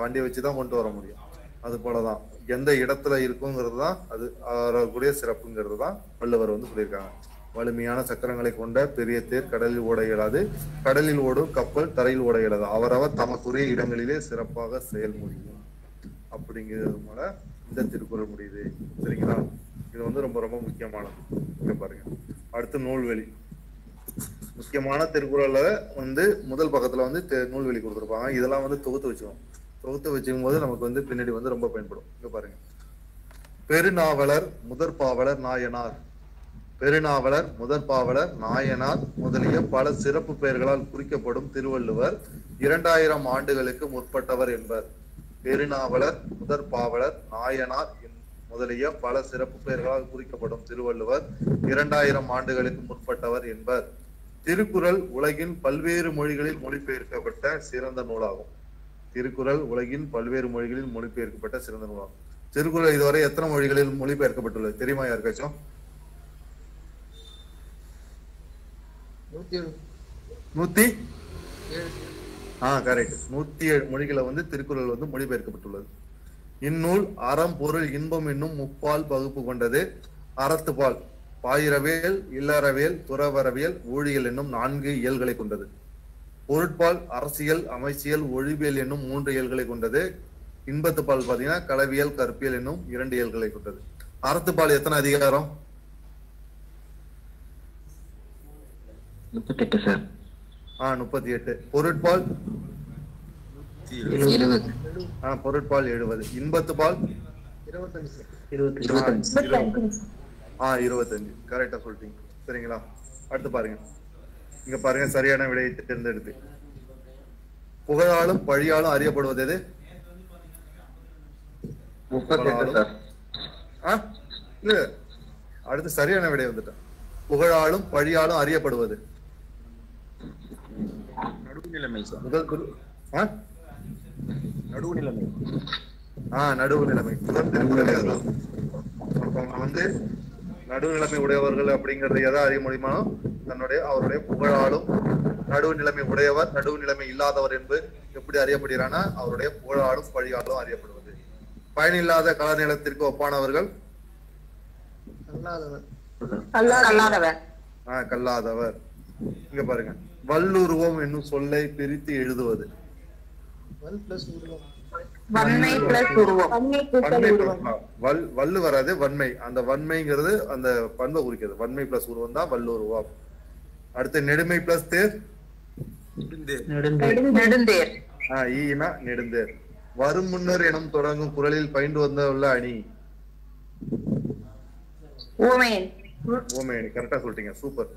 வண்டியை வச்சு தான் கொண்டு வர முடியும். அது போலதான் எந்த இடத்துல இருக்குங்கிறது தான் அது வரக்கூடிய சிறப்புங்கிறது தான் வள்ளுவர் வந்து சொல்லியிருக்காங்க. வலிமையான சக்கரங்களை கொண்ட பெரிய தேர் கடலில் ஓட இயலாது. கடலில் ஓடும் கப்பல் தரையில் ஓட இயலாது. அவரவர் தமக்குரிய இடங்களிலே சிறப்பாக செயல் முடியும் அப்படிங்கிறது போல இந்த திருக்குறள் முடியுது. சரிங்களா? இது வந்து ரொம்ப ரொம்ப முக்கியமானது. பாருங்க. அடுத்து நூல்வெளி. முக்கியமான திருக்குறள்ல வந்து முதல் பக்கத்துல வந்து நூல்வெளி கொடுத்துருப்பாங்க. இதெல்லாம் வந்து தொகுத்து வச்சுக்கோம் தொகுத்து வச்சுக்கும் போது நமக்கு வந்து பின்னாடி வந்து ரொம்ப பயன்படும். இங்க பாருங்க. பெருநாவலர் முதற் பாவலர் நாயனார். பெருநாவலர் முதற் பாவலர் நாயனார் முதலிய பல சிறப்பு பெயர்களால் குறிக்கப்படும் திருவள்ளுவர் இரண்டாயிரம் ஆண்டுகளுக்கு முற்பட்டவர் என்பர். பெருநாவலர் முதற் பாவலர் நாயனார் முதலிய பல சிறப்பு பெயர்களால் குறிக்கப்படும் திருவள்ளுவர் இரண்டாயிரம் ஆண்டுகளுக்கு முற்பட்டவர் என்பர். திருக்குறள் உலகின் பல்வேறு மொழிகளில் மொழிபெயர்க்கப்பட்ட சிறந்த நூலாகும். திருக்குறள் உலகின் பல்வேறு மொழிகளில் மொழிபெயர்க்கப்பட்ட சிறந்த நூலாகும். திருக்குறள் இதுவரை எத்தனை மொழிகளில் மொழிபெயர்க்கப்பட்டுள்ளது? தெரியுமா யாருக்காச்சும் நூத்தி ஏழு நூத்தி? ஏழு. ஆ கரெக்ட் நூத்தி ஏழு மொழிகளை வந்து திருக்குறள் வந்து மொழிபெயர்க்கப்பட்டுள்ளது. இந்நூல் அறம் பொருள் இன்பம் என்னும் முப்பால் பகுப்பு கொண்டது. அறத்துப்பால் பாயிரவியல் இல்லறவியல் துறவரவியல் ஊழியல் என்னும் நான்கு இயல்களை கொண்டது. பொருட்பால் அரசியல் அமைச்சியல் ஒழிவியல் என்னும் மூன்று இயல்களை கொண்டது. இன்பத்துப்பால் பாத்தீங்கன்னா களவியல் கற்பியல் என்னும் இரண்டு இயல்களை கொண்டது. அறத்துப்பால் எத்தனை அதிகாரம்? முப்பத்தெட்டு சார். ஆ முப்பத்தி எட்டு பொருட்பால்? எழுபது ஆ பொருட்பால் எழுபது. இன்பத்துப்பால் இருபத்தஞ்சு. இருபத்தஞ்சு. ஆ இருபத்தஞ்சு. கரெக்டா சொல்லிட்டீங்க. சரிங்களா? அடுத்து பாருங்க. இங்க பாருங்க சரியான விடையை தேர்ந்தெடுத்து. புகழாலும் பழியாலும் அறியப்படுவது எது? அடுத்து சரியான விடை வந்துட்டேன் புகழாலும் பழியாலும் அறியப்படுவது. நடுநிலைமை சார். முதல் நடுவு நிலைமை முதல் திருக்குறளே அதுதான் ஒருத்தவங்க வந்து நடுநிலைமை உடையவர்கள் அப்படிங்கறது எதை அறிய முடியுமா தன்னுடைய அவருடைய புகழாலும் நடுவு நிலைமை உடையவர் நடுவு நிலைமை இல்லாதவர் என்பது எப்படி அறியப்படுகிறானா அவருடைய புகழாலும் பழியாலும் அறியப்படுவது. பயனில்லாத கலநிலத்திற்கு ஒப்பானவர்கள்? அல்லாதவன் அல்லாதவர் ஆஹ் கல்லாதவர். இங்க பாருங்க. வல்லுருவம் என்னும் சொல்லை பிரித்து எழுதுவது. வல்லு வராது வன்மை. அந்த வன்மைங்கிறது அந்த பண்பை குறிக்கிறது. வன்மை பிளஸ் உருவம் தான் வல்லுருவம் அடுத்து நெடுமை பிளஸ் தேர். நெடுந்தேர். ஆஹ் ஈனா நெடுந்தேர். வரும் முன்னர் எனும் தொடங்கும் குரலில் பயின்று வந்துள்ள அணி. ஊமேன் ஓமேனி கரெக்டா சொல்லிட்டீங்க. சூப்பர்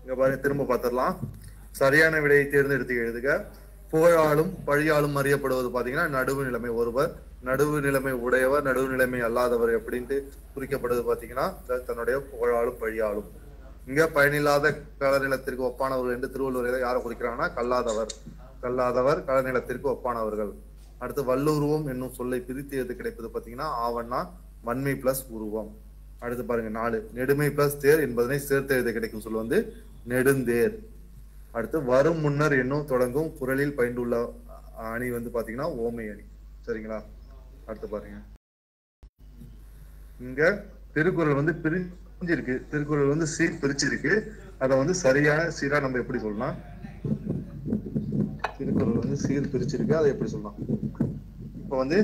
இங்க பாருங்க திரும்ப பார்த்திடலாம். சரியான விடையை தேர்ந்தெடுத்து எழுதுக. புகழாலும் பழியாலும் அறியப்படுவது பாத்தீங்கன்னா நடுவு நிலைமை ஒருவர் நடுவு நிலைமை உடையவர் நடுவு நிலைமை அல்லாதவர் அப்படின்ட்டு குறிக்கப்படுவது பாத்தீங்கன்னா த- தன்னுடைய புகழாலும் பழியாலும். இங்க பயனில்லாத களநிலத்திற்கு ஒப்பானவர்கள் என்று திருவள்ளுவர் இதை யாரை குறிக்கிறாங்கன்னா கல்லாதவர். கல்லாதவர் களநிலத்திற்கு ஒப்பானவர்கள். அடுத்து வல்லுருவம் என்னும் சொல்லை பிரித்து எது கிடைப்பது பாத்தீங்கன்னா ஆவண்ணா வன்மை பிளஸ் உருவம். அடுத்து பாருங்க நாலு. நெடுமை பிளஸ் தேர் என்பதனை சேர்த்து எழுத கிடைக்கும் சொல் வந்து நெடுந்தேர். அடுத்து வரும் முன்னர் என்னும் தொடங்கும் குரலில் பயின்றுள்ள அணி வந்து பாத்தீங்கன்னா ஓமை அணி. சரிங்களா? அடுத்து பாருங்க. இங்க திருக்குறள் வந்து பிரிஞ்சிருக்கு. திருக்குறள் வந்து சீர் பிரிச்சிருக்கு. அதை வந்து சரியான சீரா நம்ம எப்படி சொல்லலாம்? திருக்குறள் வந்து சீர் பிரிச்சிருக்கு. அதை எப்படி சொல்லலாம்? இப்ப வந்து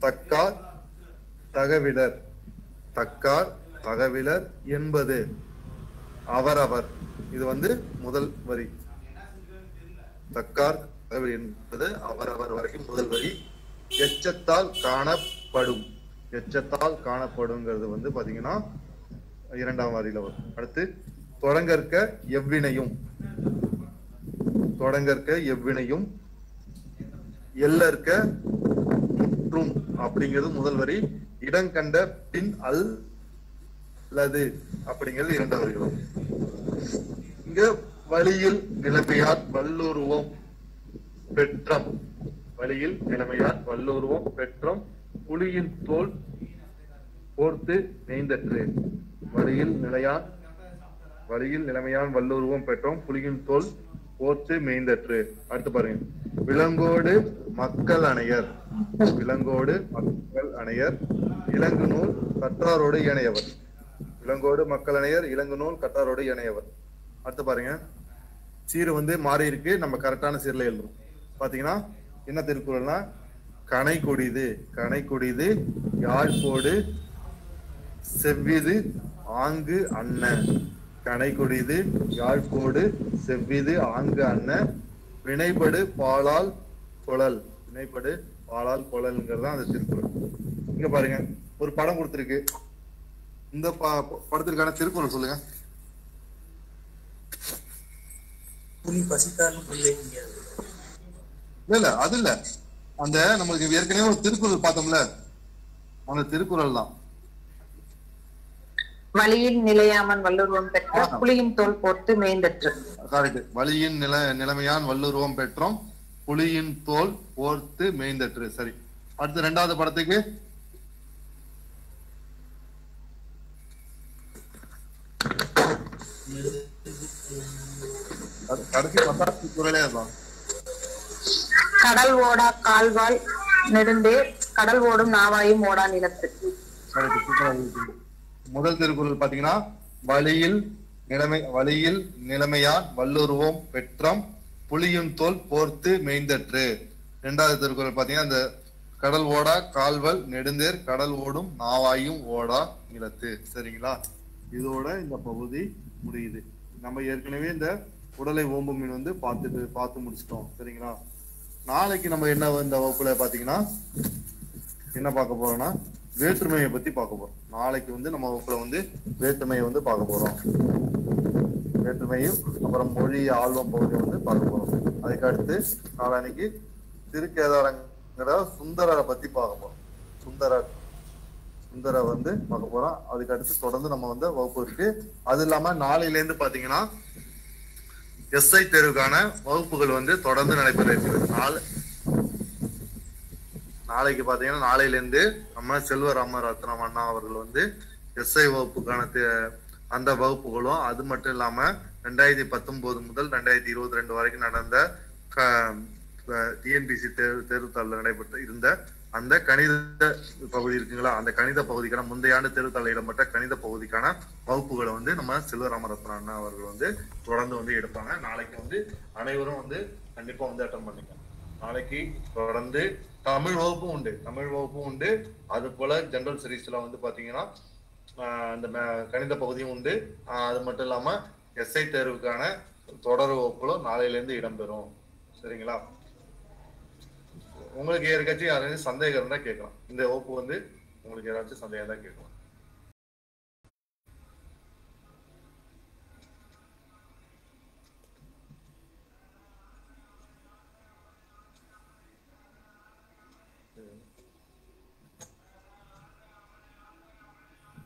தக்கார் தகவிலர். தக்கார் தகவிலர் என்பது அவரவர். இது வந்து முதல் வரி. தக்கார் தலைவர் என்பது அவரவர் வரைக்கும் முதல் வரி. எச்சத்தால் காணப்படும். எச்சத்தால் காணப்படுங்கிறது வந்து பாத்தீங்கன்னா இரண்டாம் வரியில வரும். அடுத்து தொடங்கற்க எவ்வினையும். தொடங்கற்க எவ்வினையும். எல்லற்க முற்றும் அப்படிங்கிறது முதல் வரி. இடங்கண்ட பின் அல் அல்லது அப்படிங்கிறது இரண்டாம் வரி வரும். இங்க வழியில் நிலைமையார் வல்லுருவம் பெற்றம். வழியில் நிலைமையார் வல்லுருவம் பெற்றம். புலியின் தோல் போர்த்து நெய்ந்தற்று வழியில் நிலையான் வழியில் நிலைமையான் வல்லுருவம் பெற்றோம். புலியின் தோல் போர்த்து மேய்ந்தற்று. அடுத்து பாருங்க. விலங்கோடு மக்கள் அணையர். விலங்கோடு மக்கள் அணையர். இலங்கு நூல் கற்றாரோடு இணையவர். விலங்கோடு மக்கள் அணையர் இலங்கு நூல் கற்றாரோடு இணையவர். அடுத்து பாருங்க. சீரு வந்து மாறி இருக்கு. நம்ம கரெக்டான சீரில் எழுதுறோம். பார்த்தீங்கன்னா என்ன திருக்குறள்னா கனை கொடிது கனை கொடிது யாழ்போடு செவ்விது ஆங்கு அண்ண கனை கொடிது யாழ்கோடு செவ்விது ஆங்கு அண்ண வினைபடு பாலால் குழல் வினைபடு பாலால் குழல்ங்கிறது தான் அந்த திருக்குறள். இங்க பாருங்க ஒரு படம் கொடுத்துருக்கு. இந்த ப- படத்திற்கான திருக்குறள் சொல்லுங்க. புலி பசித்தாலும் இல்ல இல்ல அது இல்ல. அந்த நம்மளுக்கு ஏற்கனவே ஒரு திருக்குறள் பார்த்தோம்ல? அந்த திருக்குறள் தான். வழியில் நிலையாமன் வல்லுருவம் பெற்ற புலியும் தோல் போர்த்து மேய்ந்தற்று. கரெக்ட் வலியின் நில நிலைமையான் வல்லுருவம் பெற்றோம் புலியின் தோல் போர்த்து மேய்ந்தற்று. சரி. அடுத்து ரெண்டாவது படத்துக்கு அது கடைசி பத்தாவது குரலே அதுதான். கடல் ஓடா கால்வாய் நெடுந்தே கடல் ஓடும் நாவாயும் ஓடா நிலத்து. முதல் திருக்குறள் பாத்தீங்கன்னா வழியில் நிலைமை வழியில் நிலைமையான் வல்லுருவம் பெற்றம் புலியும் தோல் போர்த்து மேய்ந்தற்று. இரண்டாவது திருக்குறள் பாத்தீங்கன்னா இந்த கடல் ஓடா கால்வல் நெடுந்தேர் கடல் ஓடும் நாவாயும் ஓடா நிலத்து. சரிங்களா? இதோட இந்த பகுதி முடியுது. நம்ம ஏற்கனவே இந்த உடலை ஓம்பு மீன் வந்து பார்த்துட்டு பார்த்து முடிச்சிட்டோம். சரிங்களா? நாளைக்கு நம்ம என்ன இந்த வகுப்புல பாத்தீங்கன்னா என்ன பார்க்க போறோம்னா வேற்றுமையை பத்தி பார்க்க போறோம். நாளைக்கு வந்து நம்ம வகுப்புல வந்து வேற்றுமையை வந்து பார்க்க போறோம். வேற்றுமையும் அப்புறம் மொழி ஆழ்வம் பகுதியை வந்து பார்க்க போறோம். அதுக்கு அடுத்து நாளானைக்கு திருக்கேதாரங்கிற சுந்தரரை பத்தி பார்க்க போறோம். சுந்தரர் சுந்தர வந்து பார்க்க போறோம். அதுக்கு அடுத்து தொடர்ந்து நம்ம வந்து வகுப்பு இருக்கு. அது இல்லாம நாளையில இருந்து பாத்தீங்கன்னா எஸ்ஐ தேர்வுக்கான வகுப்புகள் வந்து தொடர்ந்து நடைபெற இருக்கிறது. நாளை நாளைக்கு பாத்தீங்கன்னா நாளையில இருந்து நம்ம செல்வ ராமரத்னம் அண்ணா அவர்கள் வந்து எஸ்ஐ வகுப்புக்கான தே- அந்த வகுப்புகளும் அது மட்டும் இல்லாம ரெண்டாயிரத்தி பத்தொன்பது முதல் ரெண்டாயிரத்தி இருபத்தி ரெண்டு வரைக்கும் நடந்த டிஎன்பிசி தேர்வு தேர்வுத்தாளில் நடைபெற்ற இருந்த அந்த கணித பகுதி இருக்குங்களா? அந்த கணித பகுதிக்கான முந்தைய ஆண்டு தேர்வுத்தாளில் இடம்பெற்ற கணித பகுதிக்கான வகுப்புகளை வந்து நம்ம செல்வராமரத்ன அண்ணா அவர்கள் வந்து தொடர்ந்து வந்து எடுப்பாங்க. நாளைக்கு வந்து அனைவரும் வந்து கண்டிப்பா வந்து அட்டன் பண்ணிக்கோங்க நாளைக்கு தொடர்ந்து தமிழ் வகுப்பும் உண்டு. தமிழ் வகுப்பும் உண்டு. அது போல ஜென்ரல் சீரீஸ்ல வந்து பாத்தீங்கன்னா இந்த ம- கணித பகுதியும் உண்டு. அது மட்டும் இல்லாம எஸ்ஐ தேர்வுக்கான தொடர் வகுப்புகளும் நாளையில இருந்து இடம்பெறும். சரிங்களா? உங்களுக்கு யாருக்காச்சும் யாராச்சும் சந்தேகம் இருந்தா கேட்கலாம். இந்த வகுப்பு வந்து உங்களுக்கு யாராச்சும் சந்தேகம் தான் கேட்கலாம்.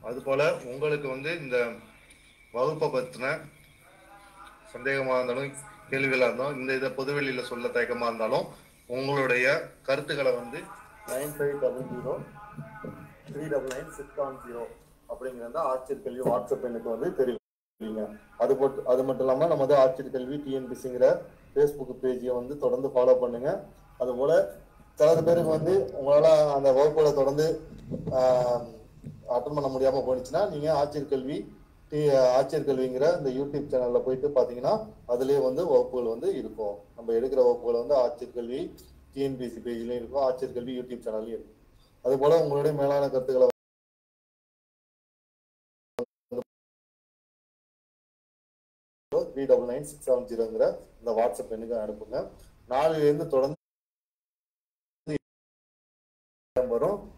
அது போல உங்களுக்கு வந்து இந்த வகுப்பை பத்தின சந்தேகமா இருந்தாலும் கேள்விகளா இருந்தாலும் இந்த இதை பொதுவெளியில சொல்ல தயக்கமா இருந்தாலும் உங்களுடைய கருத்துக்களை வந்து nine five double zero three double nine six one zero அப்படிங்கிறத ஆட்சியர் கல்வி வாட்ஸ்அப் எனக்கு வந்து தெரிவிங்க. அது போட்டு அது மட்டும் இல்லாமல் நம்ம வந்து ஆட்சியர் கல்வி டிஎன்பிசிங்கிற ஃபேஸ்புக் பேஜை வந்து தொடர்ந்து ஃபாலோ பண்ணுங்க. அதுபோல் சில பேருக்கு வந்து உங்களால் அந்த வகுப்புகளை தொடர்ந்து அட்டன் பண்ண முடியாமல் போயிடுச்சுன்னா நீங்கள் ஆட்சியர் கல்வி டி- ஆட்சியர் கல்விங்கிற இந்த யூடியூப் சேனல்ல போயிட்டு பாத்தீங்கன்னா அதுலயே வந்து வகுப்புகள் வந்து இருக்கும். நம்ம எடுக்கிற வகுப்புகள் வந்து ஆட்சியர் கல்வி டிஎன்பிசி பேஜ்லயும் இருக்கும். ஆட்சியர் கல்வி யூடியூப் சேனல்லையும் இருக்கும். அது போல உங்களுடைய மேலான கருத்துக்களை three double nine six seven ஜீரோங்கிற இந்த வாட்ஸ்அப் எண்ணுக்கு அனுப்புங்க. நாளிலிருந்து தொடர்ந்து வரும்.